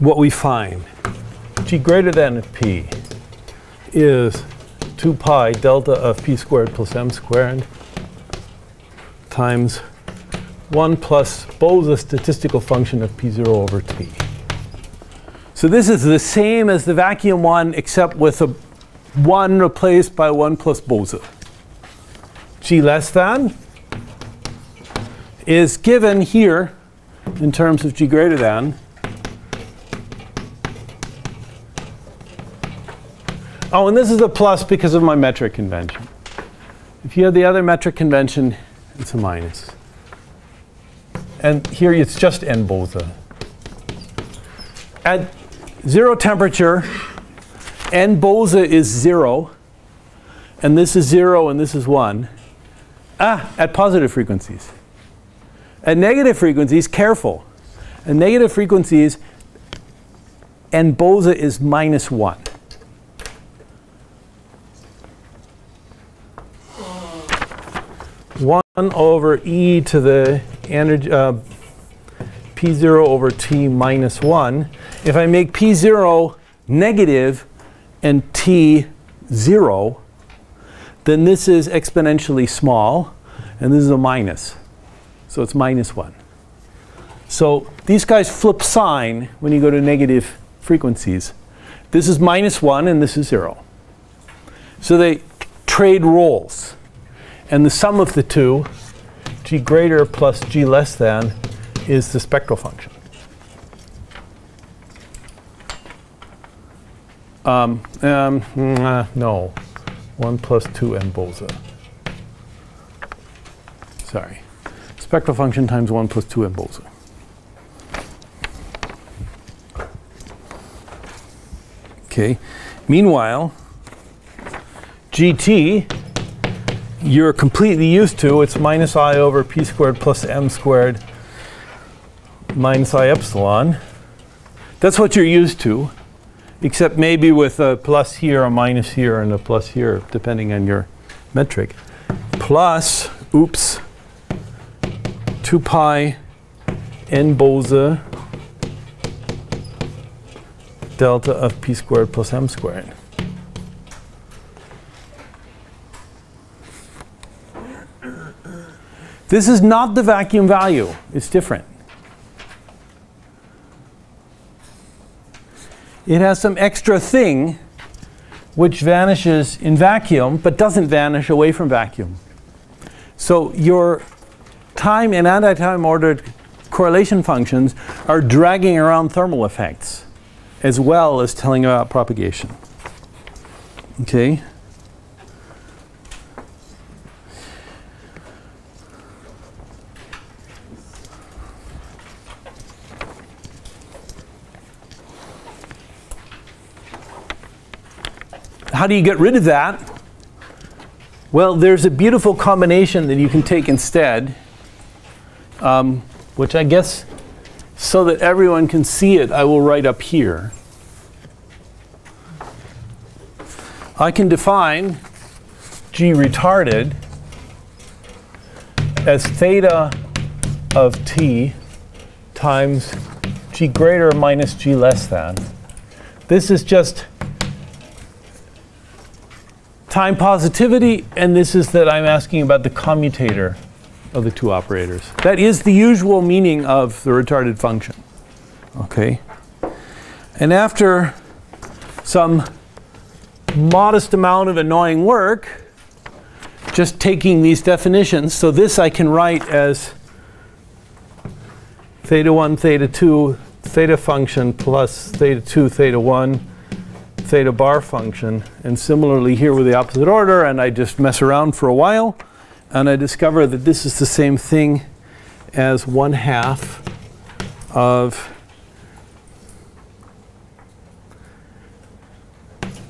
what we find, g greater than p is 2 pi delta of p squared plus m squared times 1 plus Bose statistical function of p0 over t. So this is the same as the vacuum one except with a 1 replaced by 1 plus Bose. g less than is given here in terms of g greater than. Oh, and this is a plus because of my metric convention. If you have the other metric convention, it's a minus. And here it's just n Bose. At zero temperature, n Bose is 0, and this is 0, and this is 1. Ah, at positive frequencies. At negative frequencies, careful. At negative frequencies, n Bose is minus 1. One over e to the energy, uh, p0 over t minus 1. If I make p0 negative and t 0, then this is exponentially small, and this is a minus. So it's minus 1. So these guys flip sign when you go to negative frequencies. This is minus 1 and this is 0. So they trade roles. And the sum of the two, g greater plus g less than, is the spectral function. Um, um, mm, no. 1 plus 2 n Bose. Sorry. Spectral function times 1 plus 2 n Bose. Okay. Meanwhile, GT, you're completely used to. It's minus i over p squared plus m squared minus i epsilon. That's what you're used to. except maybe with a plus here, a minus here, and a plus here, depending on your metric, plus, oops, 2 pi n Bose delta of p squared plus m squared. This is not the vacuum value. It's different. It has some extra thing which vanishes in vacuum but doesn't vanish away from vacuum. So your time and anti-time ordered correlation functions are dragging around thermal effects as well as telling about propagation. Okay? How do you get rid of that? Well, there's a beautiful combination that you can take instead, um, which I guess, so that everyone can see it, I will write up here. I can define g retarded as theta of t times g greater minus g less than. This is just time positivity, and this is that I'm asking about the commutator of the two operators. That is the usual meaning of the retarded function. Okay? And after some modest amount of annoying work, just taking these definitions, so this I can write as theta 1, theta 2, theta function plus theta 2, theta 1 theta bar function. And similarly here with the opposite order, and I just mess around for a while, and I discover that this is the same thing as 1 half of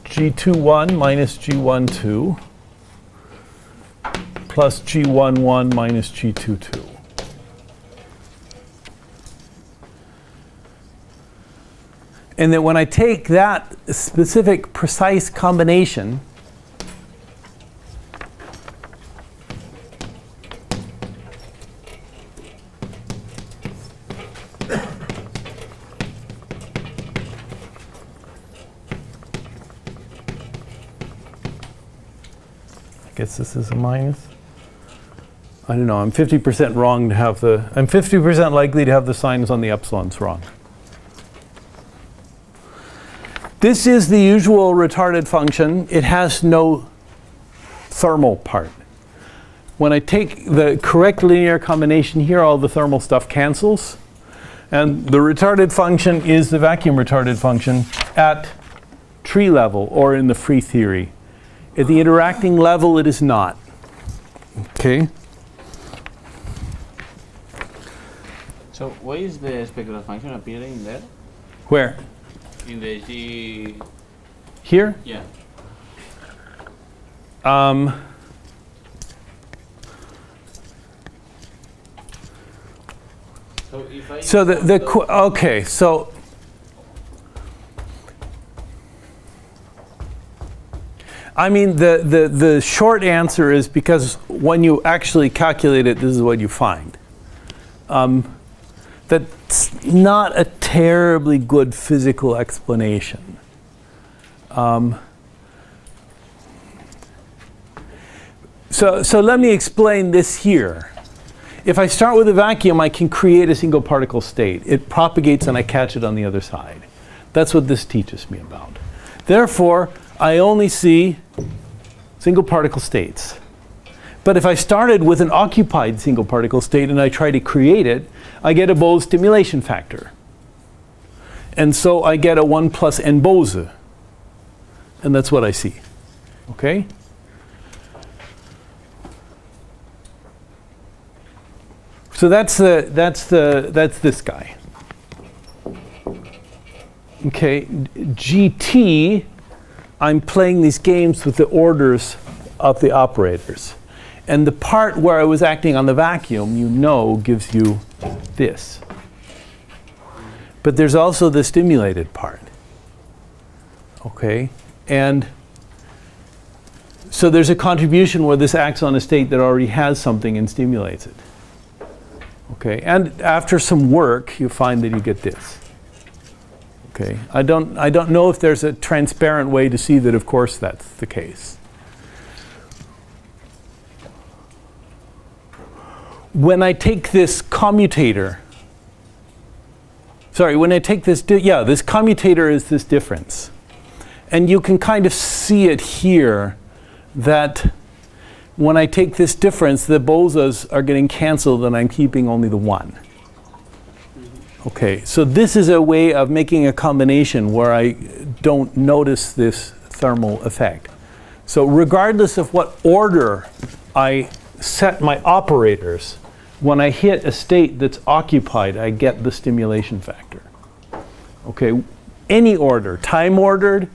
G21 minus G12 plus G11 minus G22. And that when I take that specific precise combination, guess this is a minus. I don't know, I'm 50% wrong to have the, I'm 50% likely to have the signs on the epsilons wrong. This is the usual retarded function. It has no thermal part. When I take the correct linear combination here, all the thermal stuff cancels. And the retarded function is the vacuum retarded function at tree level or in the free theory. At the interacting level, it is not. Okay? So why is the spectral function appearing there? Where? In the G... Here? Yeah. Um, So if I... so the, the qu- okay, so I mean the, the the short answer is because when you actually calculate it, this is what you find. Um, that's not a terribly good physical explanation. Um, so, so let me explain this here. If I start with a vacuum, I can create a single particle state. It propagates and I catch it on the other side. That's what this teaches me about. Therefore, I only see single particle states. But if I started with an occupied single particle state and I try to create it, I get a Bose stimulation factor. And so I get a 1 plus n Bose. And that's what I see. Okay? So that's the that's the that's this guy. Okay, GT I'm playing these games with the orders of the operators. And the part where I was acting on the vacuum, you know, gives you this. But there's also the stimulated part. Okay, and so there's a contribution where this acts on a state that already has something and stimulates it. Okay, and after some work, you find that you get this. Okay, I don't, I don't know if there's a transparent way to see that, of course, that's the case. When I take this commutator, sorry, when I take this, yeah, this commutator is this difference. And you can kind of see it here that when I take this difference, the bosas are getting canceled and I'm keeping only the one. Okay, so this is a way of making a combination where I don't notice this thermal effect. So regardless of what order I set my operators, when I hit a state that's occupied, I get the stimulation factor. Okay, any order, time ordered,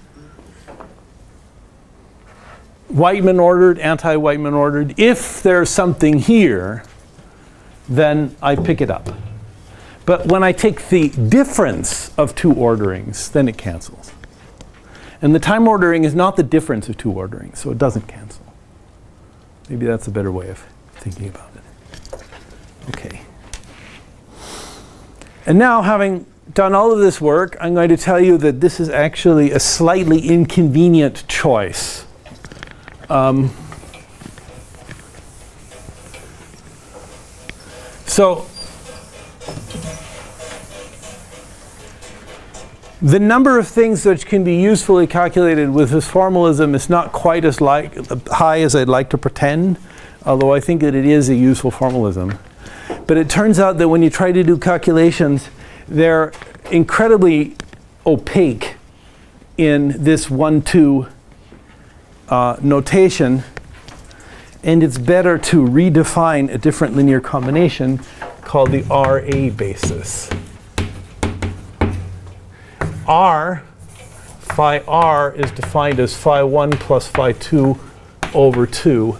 Wightman ordered, anti-Wightman ordered. If there's something here, then I pick it up. But when I take the difference of two orderings, then it cancels. And the time ordering is not the difference of two orderings, so it doesn't cancel. Maybe that's a better way of thinking about it. Okay. And now, having done all of this work, I'm going to tell you that this is actually a slightly inconvenient choice. Um, so, the number of things that can be usefully calculated with this formalism is not quite as like, high as I'd like to pretend, although I think that it is a useful formalism. But it turns out that when you try to do calculations, they're incredibly opaque in this 1 2 uh, notation, and it's better to redefine a different linear combination called the RA basis. R, phi r is defined as phi 1 plus phi 2 over 2,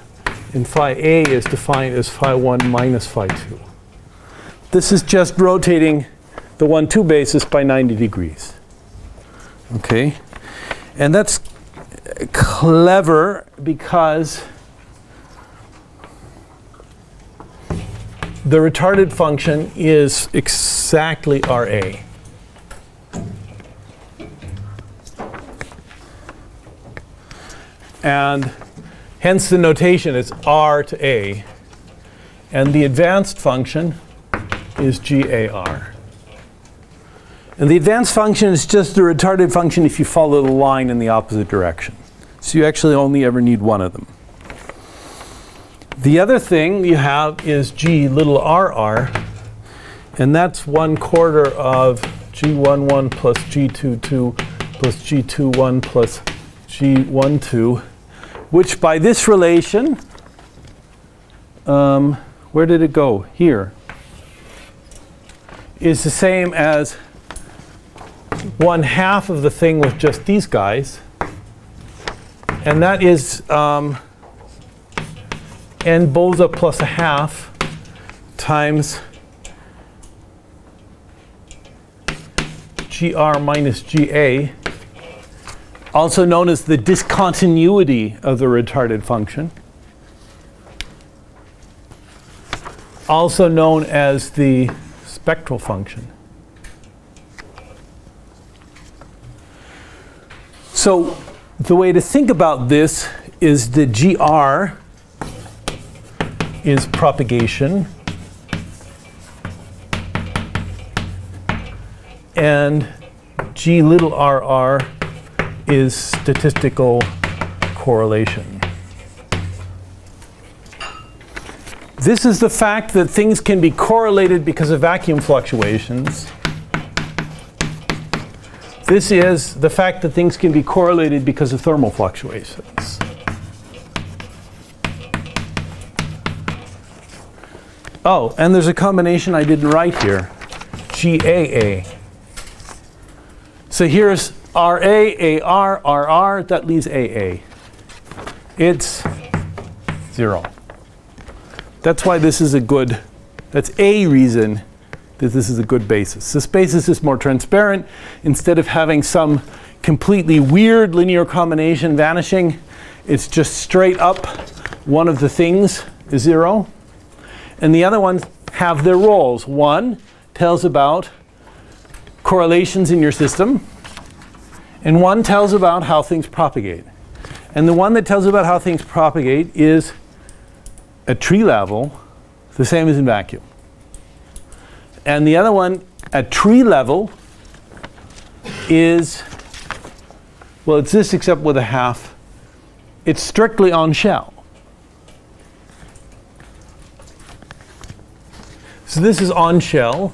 and phi a is defined as phi 1 minus phi 2. This is just rotating the 1 2 basis by 90 degrees. Okay? And that's clever because the retarded function is exactly RA. And hence the notation is R to A. And the advanced function is GAR. And the advanced function is just the retarded function if you follow the line in the opposite direction. So you actually only ever need one of them. The other thing you have is g little rr, and that's one quarter of g11 plus g22 plus g21 plus g12, which by this relation, um, where did it go? Here, is the same as one half of the thing with just these guys. And that is um, n bosa plus a half times gr minus ga, also known as the discontinuity of the retarded function, also known as the spectral function. So the way to think about this is the GR is propagation and G little rr is statistical correlation. This is the fact that things can be correlated because of vacuum fluctuations. This is the fact that things can be correlated because of thermal fluctuations. Oh, and there's a combination I didn't write here, GAA. So here's RA, AR, RR, that leaves AA. It's zero. That's why this is a good, that's a reason that this is a good basis. This basis is more transparent. Instead of having some completely weird linear combination vanishing. It's just straight up one of the things is zero. And the other ones have their roles. One tells about correlations in your system, and one tells about how things propagate. And the one that tells about how things propagate is at tree level, the same as in vacuum. And the other one at tree level is, well, it's this except with a half. It's strictly on shell. So this is on shell,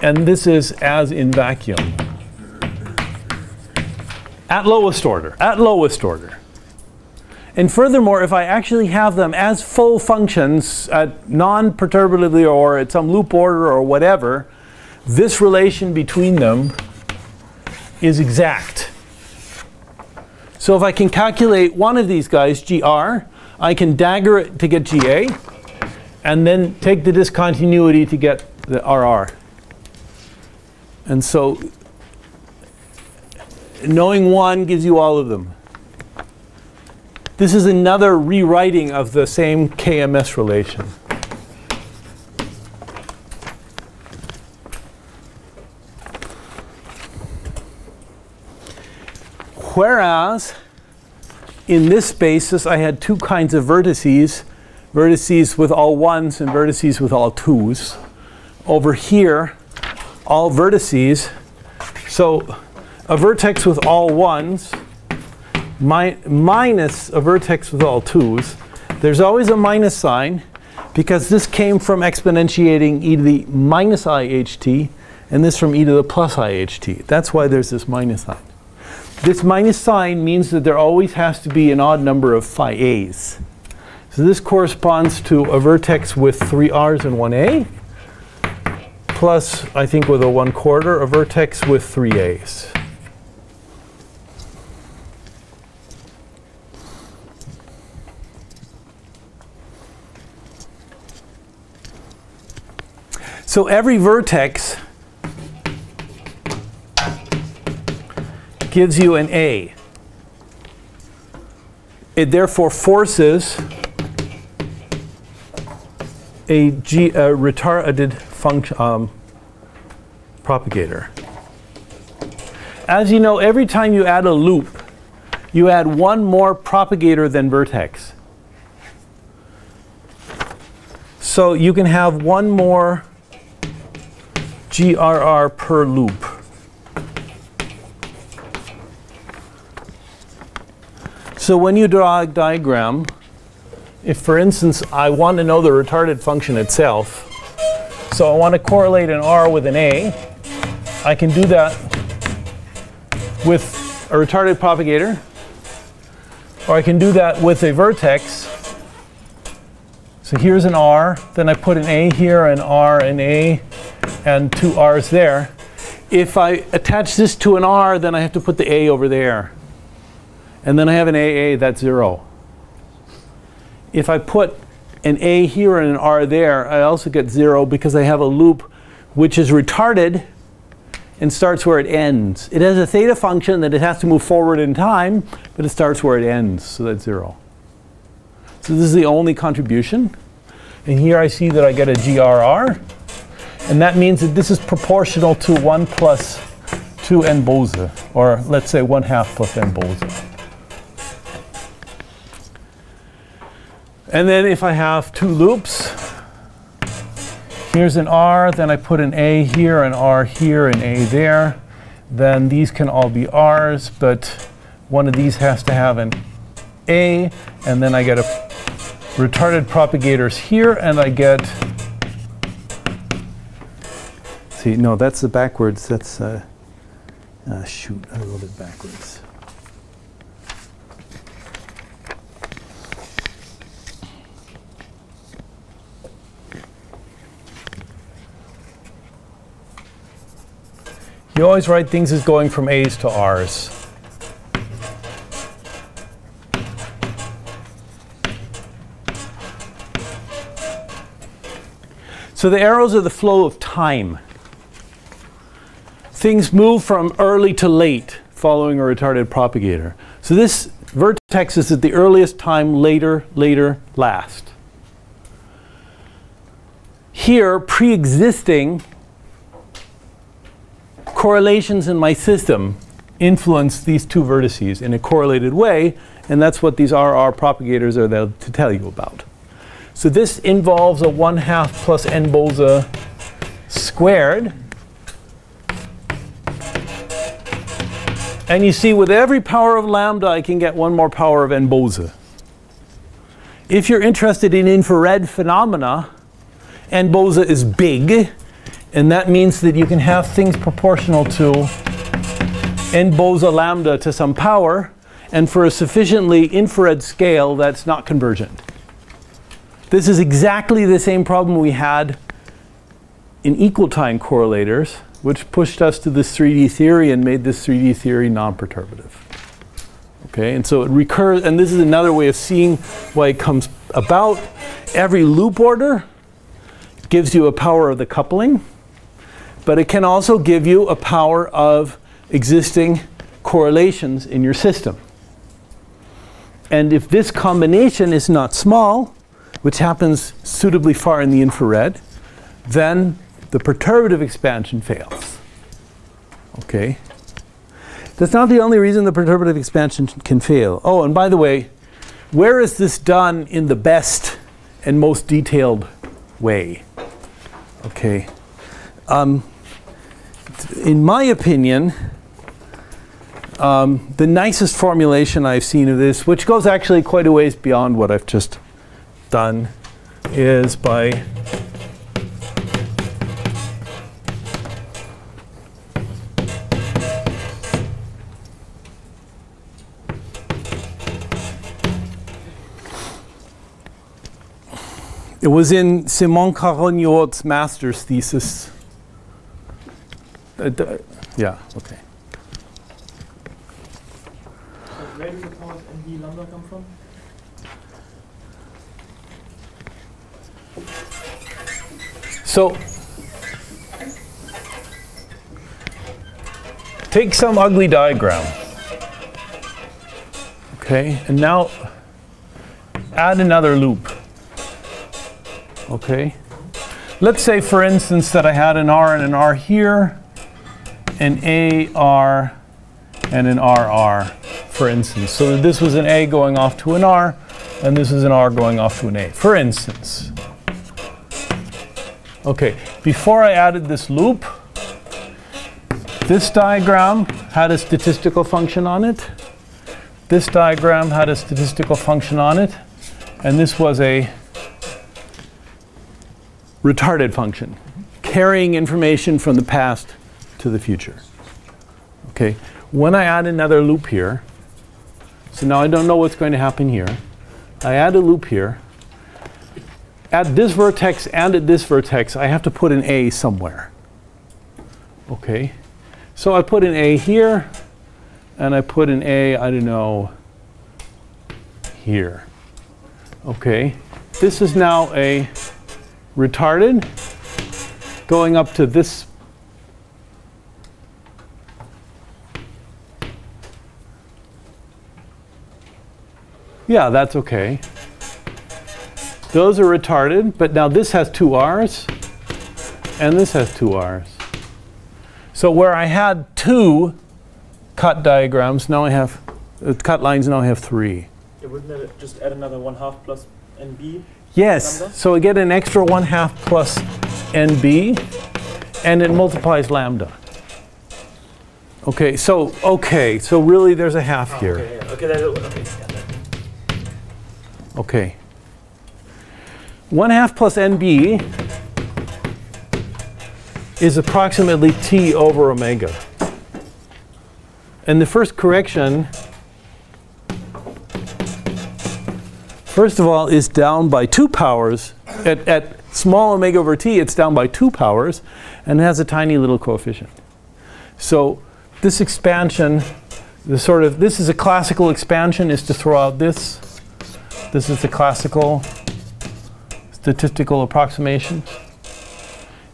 and this is as in vacuum. At lowest order, at lowest order. And furthermore, if I actually have them as full functions at non-perturbatively or at some loop order or whatever, this relation between them is exact. So if I can calculate one of these guys, GR, I can dagger it to get GA, and then take the discontinuity to get the RR. And so knowing one gives you all of them. This is another rewriting of the same KMS relation. Whereas in this basis I had two kinds of vertices, vertices with all ones and vertices with all twos. Over here, all vertices. So a vertex with all ones mi minus a vertex with all twos. There's always a minus sign because this came from exponentiating e to the minus iht and this from e to the plus iht. That's why there's this minus sign. This minus sign means that there always has to be an odd number of phi a's. So this corresponds to a vertex with three r's and one a, plus, I think with a one quarter, a vertex with three a's. So every vertex gives you an A. It therefore forces a, G, a retarded function um, propagator. As you know, every time you add a loop, you add one more propagator than vertex. So you can have one more GRR per loop. So when you draw a diagram, if for instance I want to know the retarded function itself, so I want to correlate an R with an A, I can do that with a retarded propagator, or I can do that with a vertex. So here's an R, then I put an A here, an R, an A, and two R's there. If I attach this to an R, then I have to put the A over there. And then I have an AA, that's zero. If I put an A here and an R there, I also get zero because I have a loop which is retarded and starts where it ends. It has a theta function that it has to move forward in time, but it starts where it ends, so that's zero. So this is the only contribution. And here I see that I get a GRR. And that means that this is proportional to 1 plus 2 n Bose, or let's say 1 half plus n Bose. And then if I have two loops, here's an R, then I put an A here, an R here, an A there. Then these can all be R's, but one of these has to have an A, and then I get a retarded propagators here, and I get See, no, that's the backwards. That's, uh, uh, shoot, a little bit backwards. You always write things as going from A's to R's. So the arrows are the flow of time. things move from early to late following a retarded propagator. So this vertex is at the earliest time, later, later, last. Here, pre-existing correlations in my system influence these two vertices in a correlated way, and that's what these RR propagators are there to tell you about. So this involves a 1 half plus n Bose squared. And you see with every power of lambda I can get one more power of n Bose. If you're interested in infrared phenomena, n Bose is big, and that means that you can have things proportional to n Bose lambda to some power, and for a sufficiently infrared scale that's not convergent. This is exactly the same problem we had in equal time correlators, which pushed us to this 3D theory and made this 3D theory non-perturbative. Okay, and so it recurs, and this is another way of seeing why it comes about. Every loop order gives you a power of the coupling, but it can also give you a power of existing correlations in your system. And if this combination is not small, which happens suitably far in the infrared, then the perturbative expansion fails. Okay? That's not the only reason the perturbative expansion can fail. Oh, and by the way, where is this done in the best and most detailed way? Okay. Um, in my opinion, um, the nicest formulation I've seen of this, which goes actually quite a ways beyond what I've just done, is by It was in Simon Caron-Huot's master's thesis. Uh, d- yeah, okay. Where do the powers NB lambda come from? So, take some ugly diagram. Okay, and now add another loop. Okay, let's say, for instance, that I had an R and an R here, an A, R, and an RR, for instance. So this was an A going off to an R, and this is an R going off to an A, for instance. Okay, before I added this loop, this diagram had a statistical function on it. This diagram had a statistical function on it. And this was a retarded function, carrying information from the past to the future. Okay, when I add another loop here, so now I don't know what's going to happen here. I add a loop here. At this vertex and at this vertex, I have to put an A somewhere. Okay, so I put an A here, and I put an A, I don't know, here. Okay, this is now a retarded going up to this Yeah, that's okay. Those are retarded, but now this has two R's and this has two R's. So where I had two cut diagrams, now I have, uh, cut lines, now I have three. Yeah, wouldn't it just add another one half plus NB? Yes, Lambda? so I get an extra 1 half plus NB, and it multiplies lambda. Okay, so, okay, so really there's a half here. Okay, yeah. okay, that, okay. Yeah. Okay. 1 half plus NB is approximately T over omega. And the first correction, first of all, is down by two powers. At, at small omega over T, it's down by two powers, and has a tiny little coefficient. So this expansion, the sort of, this is a classical expansion, is to throw out this. This is the classical statistical approximation.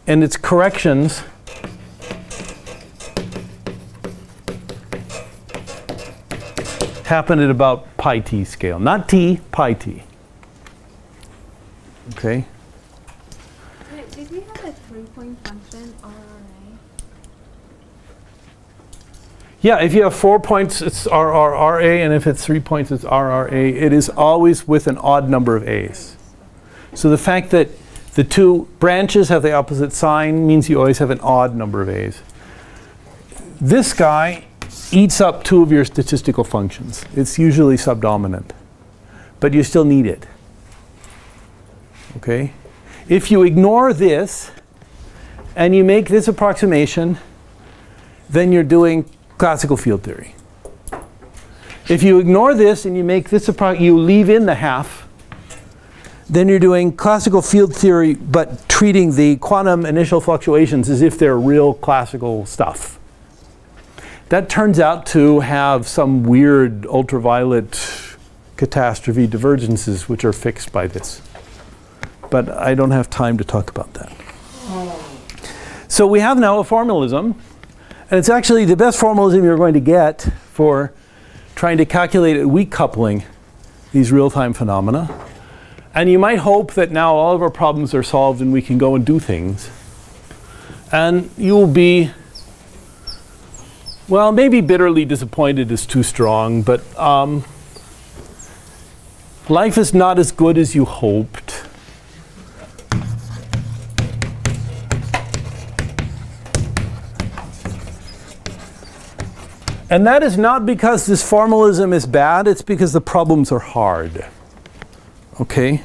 And its corrections happen at about pi t scale. Not t, pi t. Okay? Yeah, if you have four points, it's RRRA, and if it's three points, it's RRA. It is always with an odd number of A's. So the fact that the two branches have the opposite sign means you always have an odd number of A's. This guy eats up two of your statistical functions. It's usually subdominant, but you still need it. Okay? If you ignore this and you make this approximation, then you're doing classical field theory. If you ignore this and you make this appro- you leave in the half, then you're doing classical field theory but treating the quantum initial fluctuations as if they're real classical stuff. That turns out to have some weird ultraviolet catastrophe divergences which are fixed by this. But I don't have time to talk about that. So we have now a formalism and it's actually the best formalism you're going to get for trying to calculate at weak coupling these real-time phenomena. And you might hope that now all of our problems are solved and we can go and do things. And you will be, well, maybe bitterly disappointed is too strong, but um, life is not as good as you hoped. And that is not because this formalism is bad, it's because the problems are hard. Okay?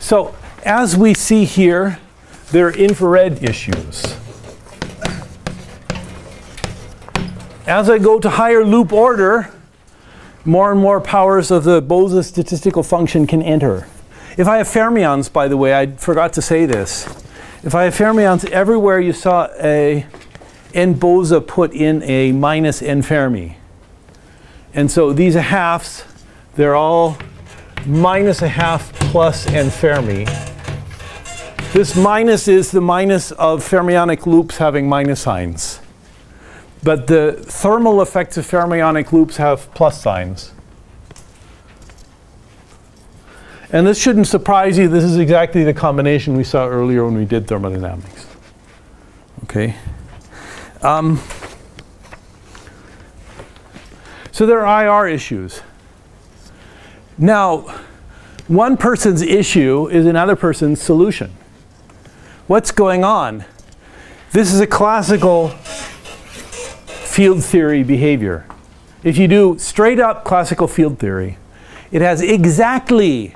So, as we see here, there are infrared issues. As I go to higher loop order, more and more powers of the Bose statistical function can enter. If I have fermions, by the way, I forgot to say this. If I have fermions everywhere you saw a n Bose put in a minus n Fermi. And so these halves, they're all minus a half plus n Fermi. This minus is the minus of fermionic loops having minus signs. But the thermal effects of fermionic loops have plus signs. And this shouldn't surprise you. This is exactly the combination we saw earlier when we did thermodynamics. Okay. Um, so there are IR issues. Now, one person's issue is another person's solution. What's going on? This is a classical field theory behavior. If you do straight up classical field theory, it has exactly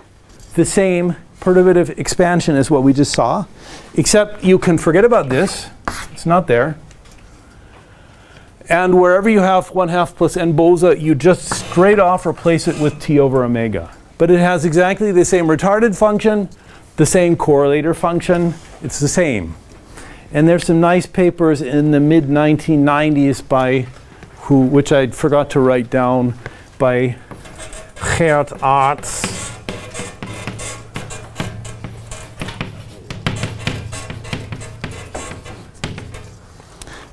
the same perturbative expansion as what we just saw, except you can forget about this. It's not there. And wherever you have 1 half plus n Bose, you just straight off replace it with t over omega. But it has exactly the same retarded function, the same correlator function. It's the same. And there's some nice papers in the mid 1990s by who, which I forgot to write down, by Gert Aarts.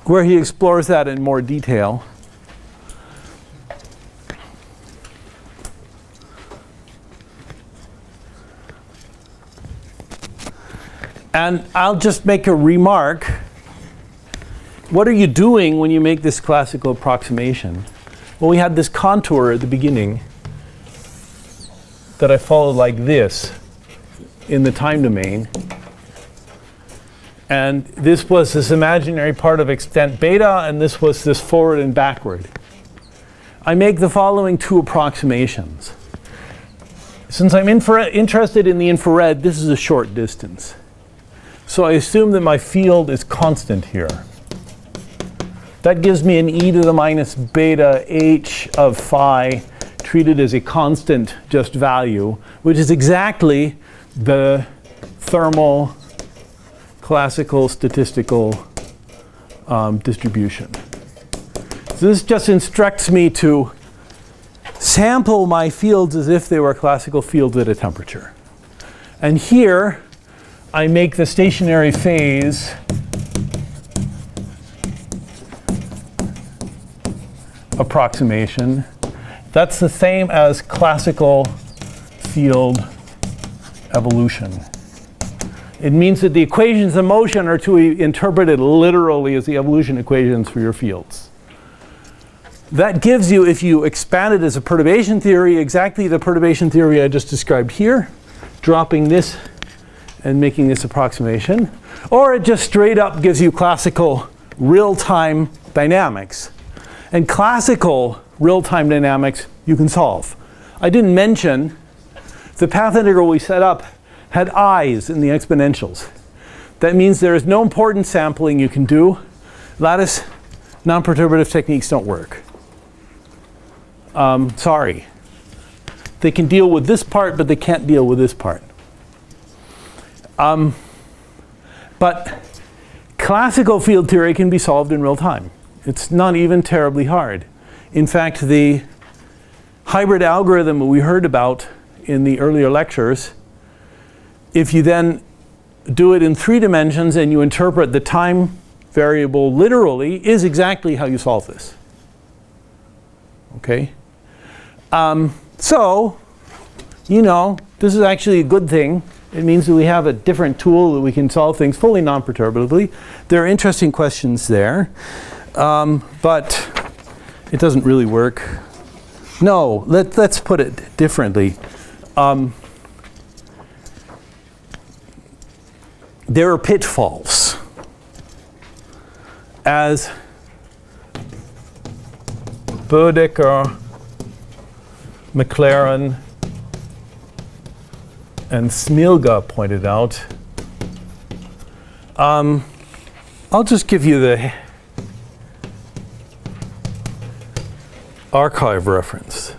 Where he explores that in more detail. And I'll just make a remark. What are you doing when you make this classical approximation? Well, we had this contour at the beginning that I followed like this in the time domain. And this was this imaginary part of extent beta, and this was this forward and backward. I make the following two approximations. Since I'm interested in the infrared, this is a short distance. So I assume that my field is constant here. That gives me an e to the minus beta h of phi treated as a constant just value, which is exactly the thermal classical statistical um, distribution. So this just instructs me to sample my fields as if they were classical fields at a temperature. And here, I make the stationary phase approximation. That's the same as classical field evolution. It means that the equations of motion are to be interpreted literally as the evolution equations for your fields. That gives you, if you expand it as a perturbation theory, exactly the perturbation theory I just described here, dropping this and making this approximation. Or it just straight up gives you classical real-time dynamics. And classical real-time dynamics you can solve. I didn't mention the path integral we set up had i's in the exponentials. That means there is no important sampling you can do. Lattice non-perturbative techniques don't work. Um, sorry. They can deal with this part, but they can't deal with this part. Um, but classical field theory can be solved in real time. It's not even terribly hard. In fact, the hybrid algorithm we heard about in the earlier lectures if you then do it in three dimensions and you interpret the time variable literally, is exactly how you solve this. Okay? Um, so, you know, this is actually a good thing. It means that we have a different tool that we can solve things fully non-perturbatively. There are interesting questions there, um, but it doesn't really work. No, let, us put it differently. Um, there are pitfalls as Bödeker, McLerran, and Smilga pointed out. Um, I'll just give you the arXiv reference.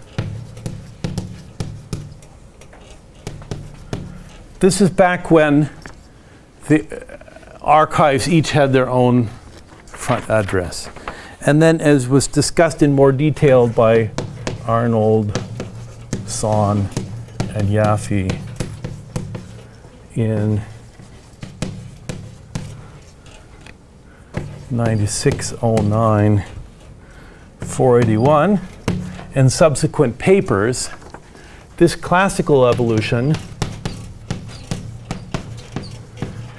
This is back when the uh, archives each had their own front address. And then, as was discussed in more detail by Arnold, Son, and Yaffe in 9609 481 and subsequent papers, this classical evolution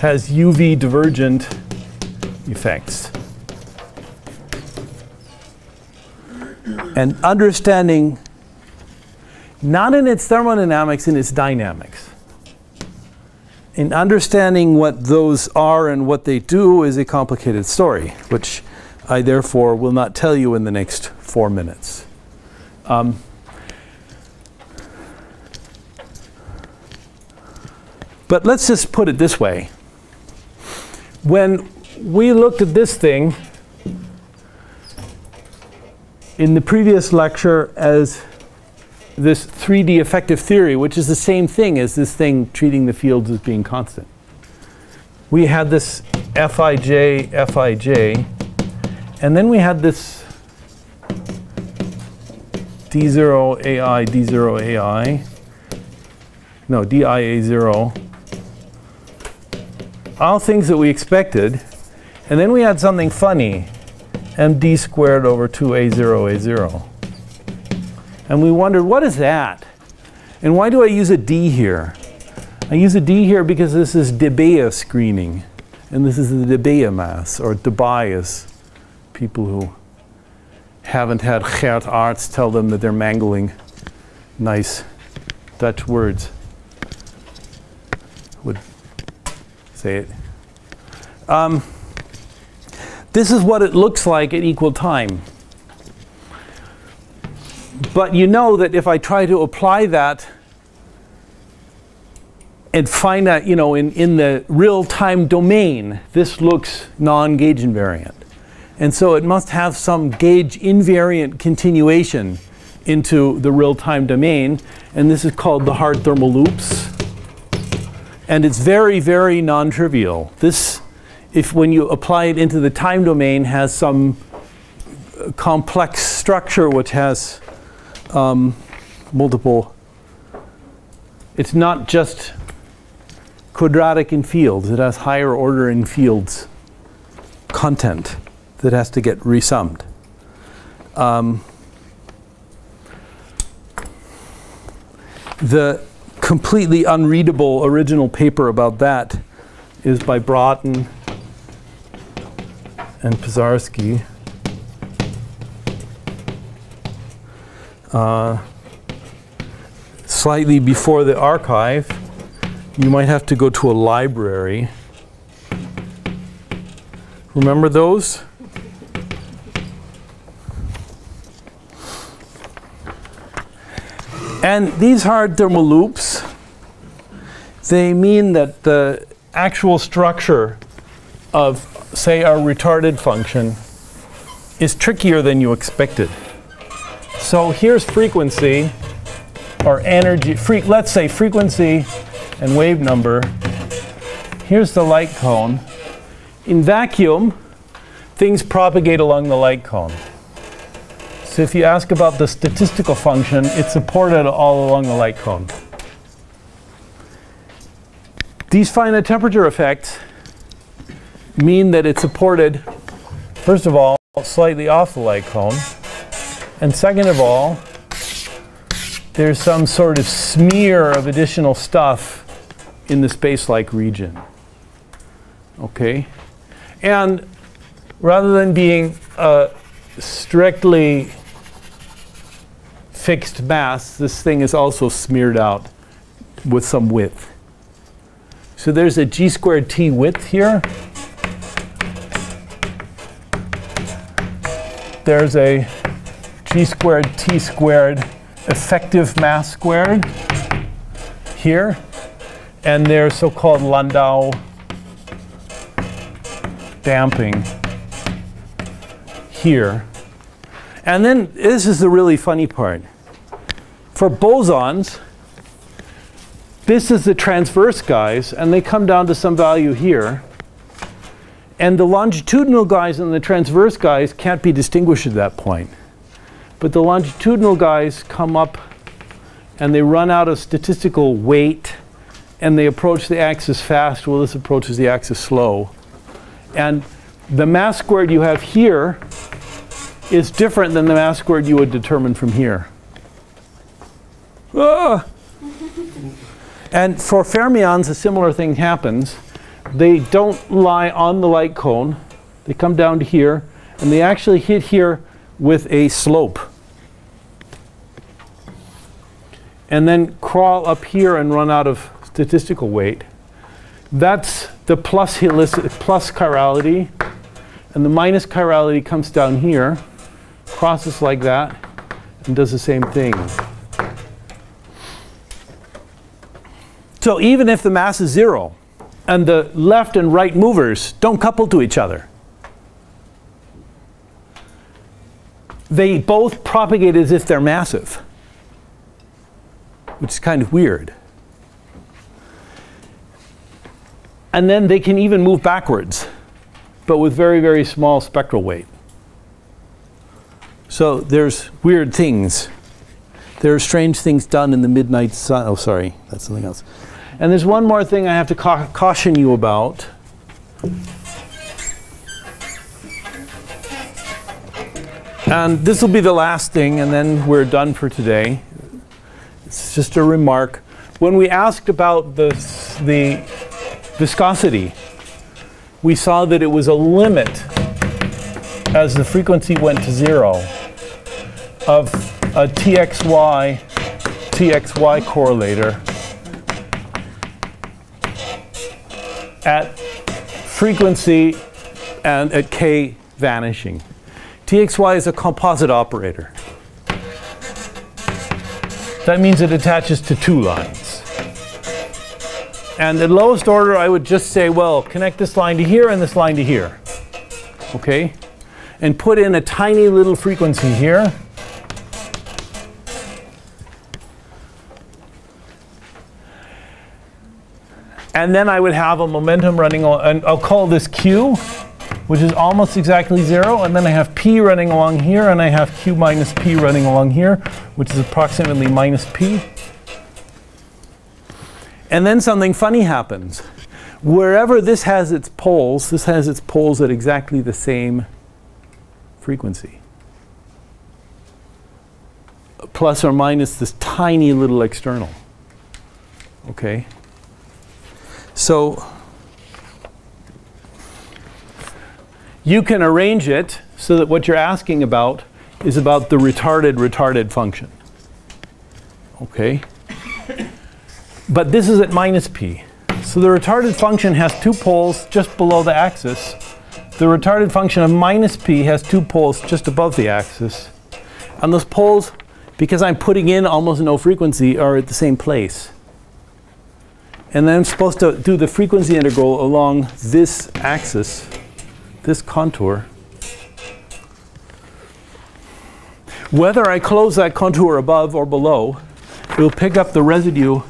has UV divergent effects. And understanding, not in its thermodynamics, in its dynamics. In understanding what those are and what they do is a complicated story, which I therefore will not tell you in the next four minutes. Um, but let's just put it this way when we looked at this thing in the previous lecture as this 3D effective theory, which is the same thing as this thing treating the fields as being constant. We had this Fij, Fij, and then we had this D0 AI, D0 AI, no, DIA0, all things that we expected. And then we had something funny, md squared over 2a0, a0. And we wondered, what is that? And why do I use a d here? I use a d here because this is Debye screening. And this is the Debye mass, or Debye people who haven't had Gert Aarts tell them that they're mangling nice Dutch words. Would say it. Um, this is what it looks like at equal time. But you know that if I try to apply that and find out, you know, in, in the real-time domain, this looks non-gauge invariant. And so it must have some gauge invariant continuation into the real-time domain. And this is called the hard thermal loops. And it's very, very non-trivial. This, if when you apply it into the time domain, has some uh, complex structure which has um, multiple. It's not just quadratic in fields. It has higher order in fields content that has to get resummed. Um, the completely unreadable original paper about that is by Braaten and Pisarski. Uh, slightly before the arXiv, you might have to go to a library. Remember those? And these hard thermal loops, they mean that the actual structure of, say, our retarded function is trickier than you expected. So here's frequency, or energy, let's say frequency and wave number. Here's the light cone. In vacuum, things propagate along the light cone. So if you ask about the statistical function, it's supported all along the light cone. These finite temperature effects mean that it's supported, first of all, slightly off the light cone. And second of all, there's some sort of smear of additional stuff in the space-like region. Okay? And rather than being a strictly fixed mass, this thing is also smeared out with some width. So there's a g squared t width here. There's a g squared t squared effective mass squared here. And there's so-called Landau damping here. And then this is the really funny part. For bosons, this is the transverse guys, and they come down to some value here. And the longitudinal guys and the transverse guys can't be distinguished at that point. But the longitudinal guys come up and they run out of statistical weight and they approach the axis fast. Well, this approaches the axis slow. And the mass squared you have here is different than the mass squared you would determine from here. Ah! and for fermions, a similar thing happens. They don't lie on the light cone. They come down to here, and they actually hit here with a slope. And then crawl up here and run out of statistical weight. That's the plus plus chirality. And the minus chirality comes down here, crosses like that, and does the same thing. So even if the mass is zero, and the left and right movers don't couple to each other, they both propagate as if they're massive, which is kind of weird. And then they can even move backwards, but with very, very small spectral weight. So there's weird things. There are strange things done in the midnight sun. Oh, sorry, that's something else. And there's one more thing I have to ca caution you about. And this will be the last thing, and then we're done for today. It's just a remark. When we asked about the, the viscosity, we saw that it was a limit as the frequency went to zero of a TXY, TXY correlator at frequency and at k vanishing. TXY is a composite operator. That means it attaches to two lines. And at lowest order, I would just say, well, connect this line to here and this line to here. Okay? And put in a tiny little frequency here. And then I would have a momentum running, along, and I'll call this Q, which is almost exactly zero. And then I have P running along here, and I have Q minus P running along here, which is approximately minus P. And then something funny happens. Wherever this has its poles, this has its poles at exactly the same frequency. Plus or minus this tiny little external. Okay? So you can arrange it so that what you're asking about is about the retarded retarded function. Okay? But this is at minus p. So the retarded function has two poles just below the axis. The retarded function of minus p has two poles just above the axis. And those poles, because I'm putting in almost no frequency, are at the same place. And then I'm supposed to do the frequency integral along this axis, this contour. Whether I close that contour above or below, it will pick up the residue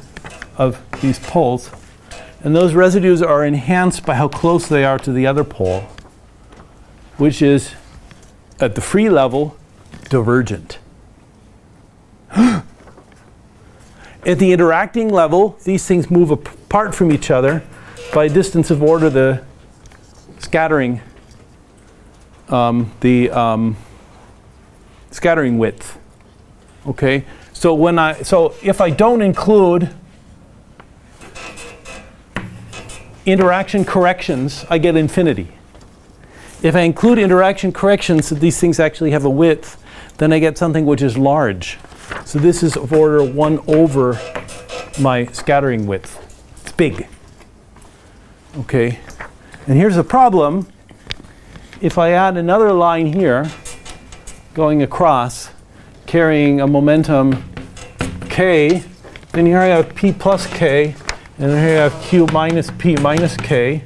of these poles. And those residues are enhanced by how close they are to the other pole, which is at the free level divergent. at the interacting level, these things move apart from each other by distance of order the scattering um, the um, scattering width. Okay, so when I so if I don't include interaction corrections, I get infinity. If I include interaction corrections, so these things actually have a width, then I get something which is large. So this is of order 1 over my scattering width. It's big. Okay, and here's the problem. If I add another line here, going across, carrying a momentum k, then here I have p plus k, and here I have q minus p minus k.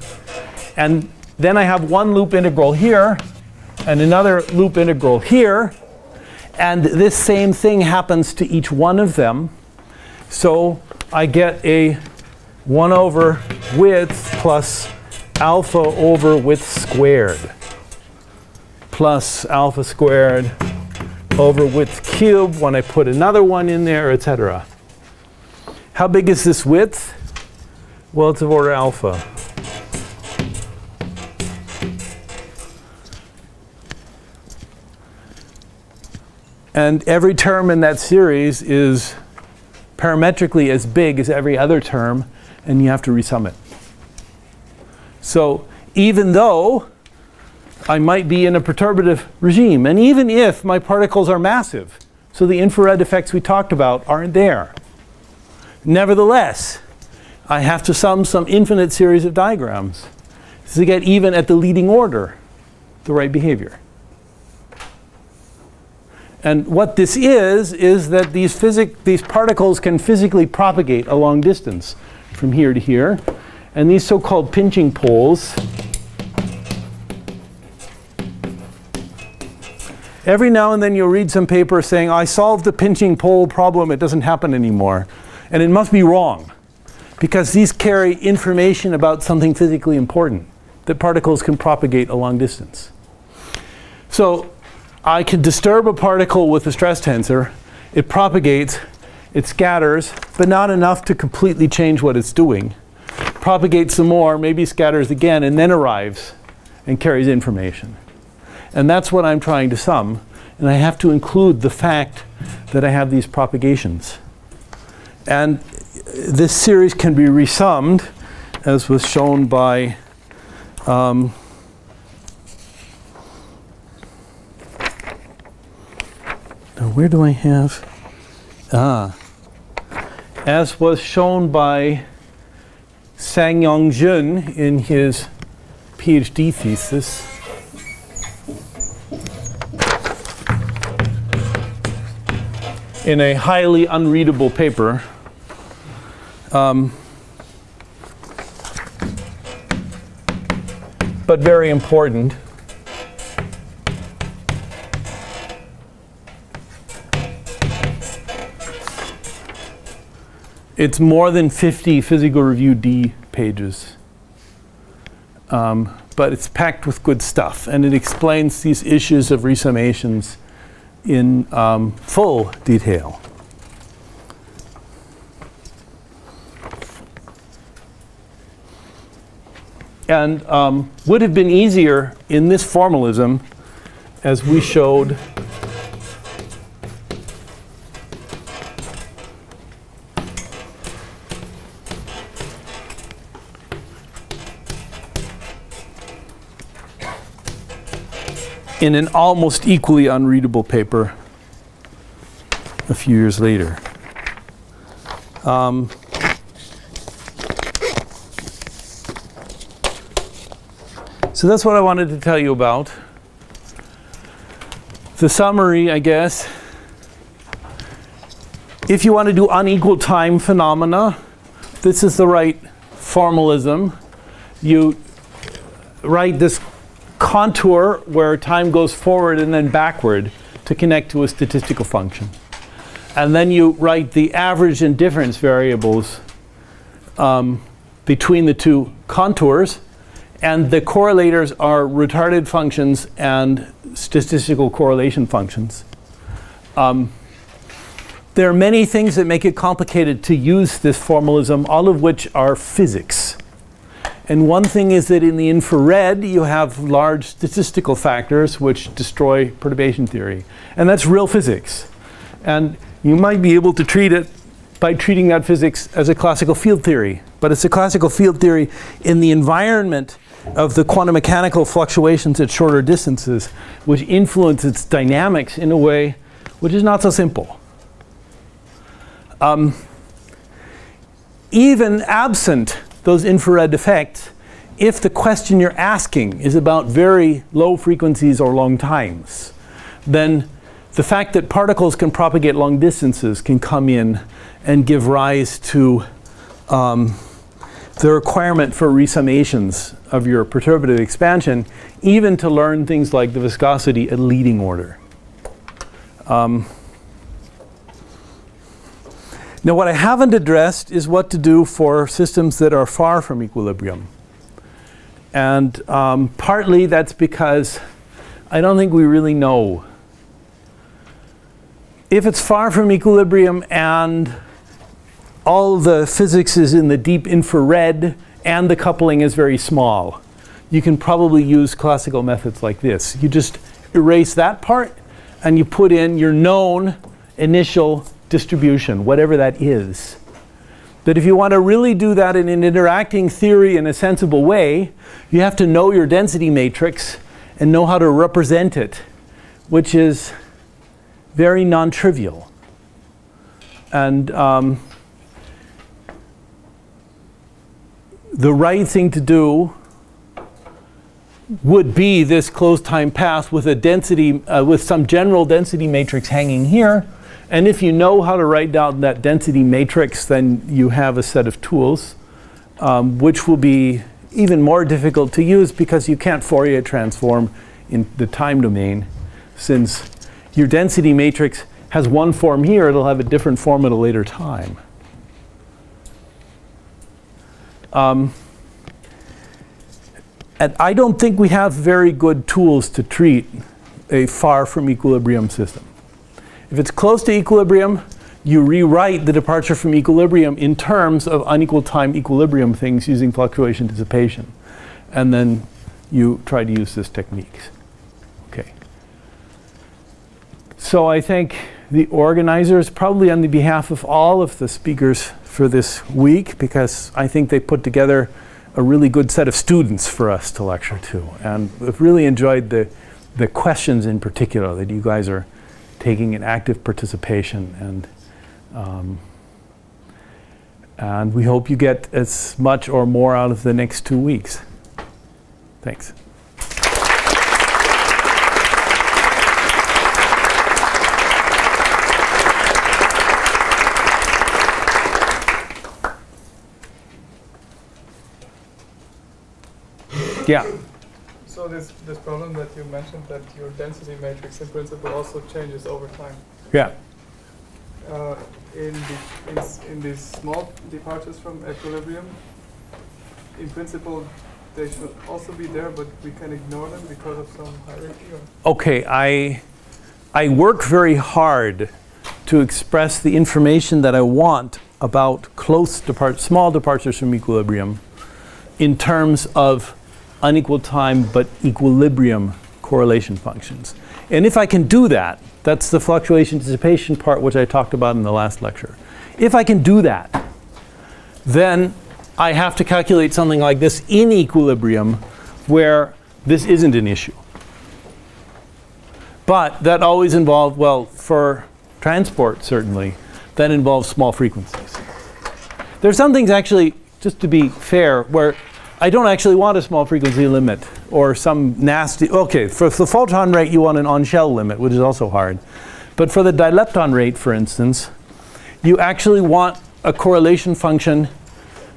And then I have one loop integral here, and another loop integral here. And this same thing happens to each one of them. So I get a 1 over width plus alpha over width squared plus alpha squared over width cubed when I put another one in there, etc. How big is this width? Well, it's of order alpha. And every term in that series is parametrically as big as every other term, and you have to resum it. So even though I might be in a perturbative regime, and even if my particles are massive, so the infrared effects we talked about aren't there, nevertheless, I have to sum some infinite series of diagrams to get even at the leading order the right behavior. And what this is, is that these, these particles can physically propagate a long distance from here to here. And these so-called pinching poles, every now and then you'll read some paper saying, I solved the pinching pole problem, it doesn't happen anymore. And it must be wrong, because these carry information about something physically important, that particles can propagate a long distance. So I can disturb a particle with a stress tensor. It propagates, it scatters, but not enough to completely change what it's doing. Propagates some more, maybe scatters again, and then arrives and carries information. And that's what I'm trying to sum. And I have to include the fact that I have these propagations. And this series can be resummed, as was shown by um, Now, where do I have? Ah. As was shown by Sang-Yong Jeon in his PhD thesis, in a highly unreadable paper, um, but very important. It's more than 50 Physical Review D pages. Um, but it's packed with good stuff. And it explains these issues of resummations in um, full detail. And um, would have been easier in this formalism, as we showed in an almost equally unreadable paper a few years later. Um, so that's what I wanted to tell you about. The summary, I guess. If you want to do unequal time phenomena, this is the right formalism. You write this contour where time goes forward and then backward to connect to a statistical function. And then you write the average and difference variables um, between the two contours. And the correlators are retarded functions and statistical correlation functions. Um, there are many things that make it complicated to use this formalism, all of which are physics. And one thing is that in the infrared, you have large statistical factors which destroy perturbation theory. And that's real physics. And you might be able to treat it by treating that physics as a classical field theory. But it's a classical field theory in the environment of the quantum mechanical fluctuations at shorter distances, which influence its dynamics in a way which is not so simple. Um, even absent those infrared effects, if the question you're asking is about very low frequencies or long times, then the fact that particles can propagate long distances can come in and give rise to um, the requirement for resummations of your perturbative expansion, even to learn things like the viscosity at leading order. Um, now, what I haven't addressed is what to do for systems that are far from equilibrium. And um, partly that's because I don't think we really know. If it's far from equilibrium and all the physics is in the deep infrared and the coupling is very small, you can probably use classical methods like this. You just erase that part and you put in your known initial distribution, whatever that is. But if you want to really do that in an interacting theory in a sensible way, you have to know your density matrix and know how to represent it, which is very non-trivial. And um, the right thing to do would be this closed time path with a density, uh, with some general density matrix hanging here, and if you know how to write down that density matrix, then you have a set of tools, um, which will be even more difficult to use because you can't Fourier transform in the time domain. Since your density matrix has one form here, it'll have a different form at a later time. Um, and I don't think we have very good tools to treat a far from equilibrium system. If it's close to equilibrium, you rewrite the departure from equilibrium in terms of unequal time equilibrium things using fluctuation dissipation. And then you try to use this technique. Okay. So I think the organizers, probably on the behalf of all of the speakers for this week, because I think they put together a really good set of students for us to lecture to. And I've really enjoyed the, the questions in particular that you guys are taking an active participation and um, and we hope you get as much or more out of the next two weeks. Thanks. Yeah. This, this problem that you mentioned that your density matrix in principle also changes over time. Yeah. Uh, in, the, in, in these small departures from equilibrium, in principle, they should also be there, but we can ignore them because of some hierarchy? Or? Okay, I, I work very hard to express the information that I want about close depart small departures from equilibrium in terms of unequal time but equilibrium correlation functions. And if I can do that, that's the fluctuation dissipation part which I talked about in the last lecture. If I can do that, then I have to calculate something like this in equilibrium where this isn't an issue. But that always involved, well, for transport certainly, that involves small frequencies. There's some things actually, just to be fair, where I don't actually want a small frequency limit or some nasty, okay, for the photon rate you want an on-shell limit, which is also hard. But for the dilepton rate, for instance, you actually want a correlation function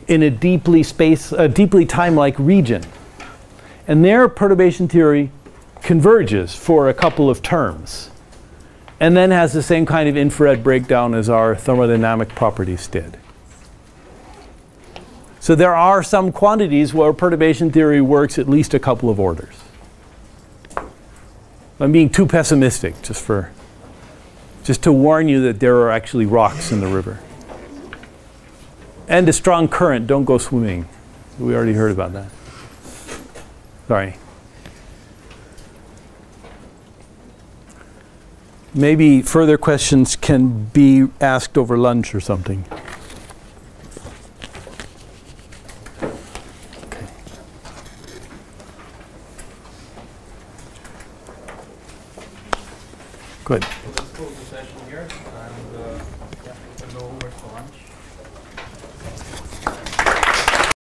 in a deeply space, a deeply time-like region. And there perturbation theory converges for a couple of terms and then has the same kind of infrared breakdown as our thermodynamic properties did. So there are some quantities where perturbation theory works at least a couple of orders. I'm being too pessimistic just for just to warn you that there are actually rocks in the river. And a strong current, don't go swimming. We already heard about that. Sorry. Maybe further questions can be asked over lunch or something. Good.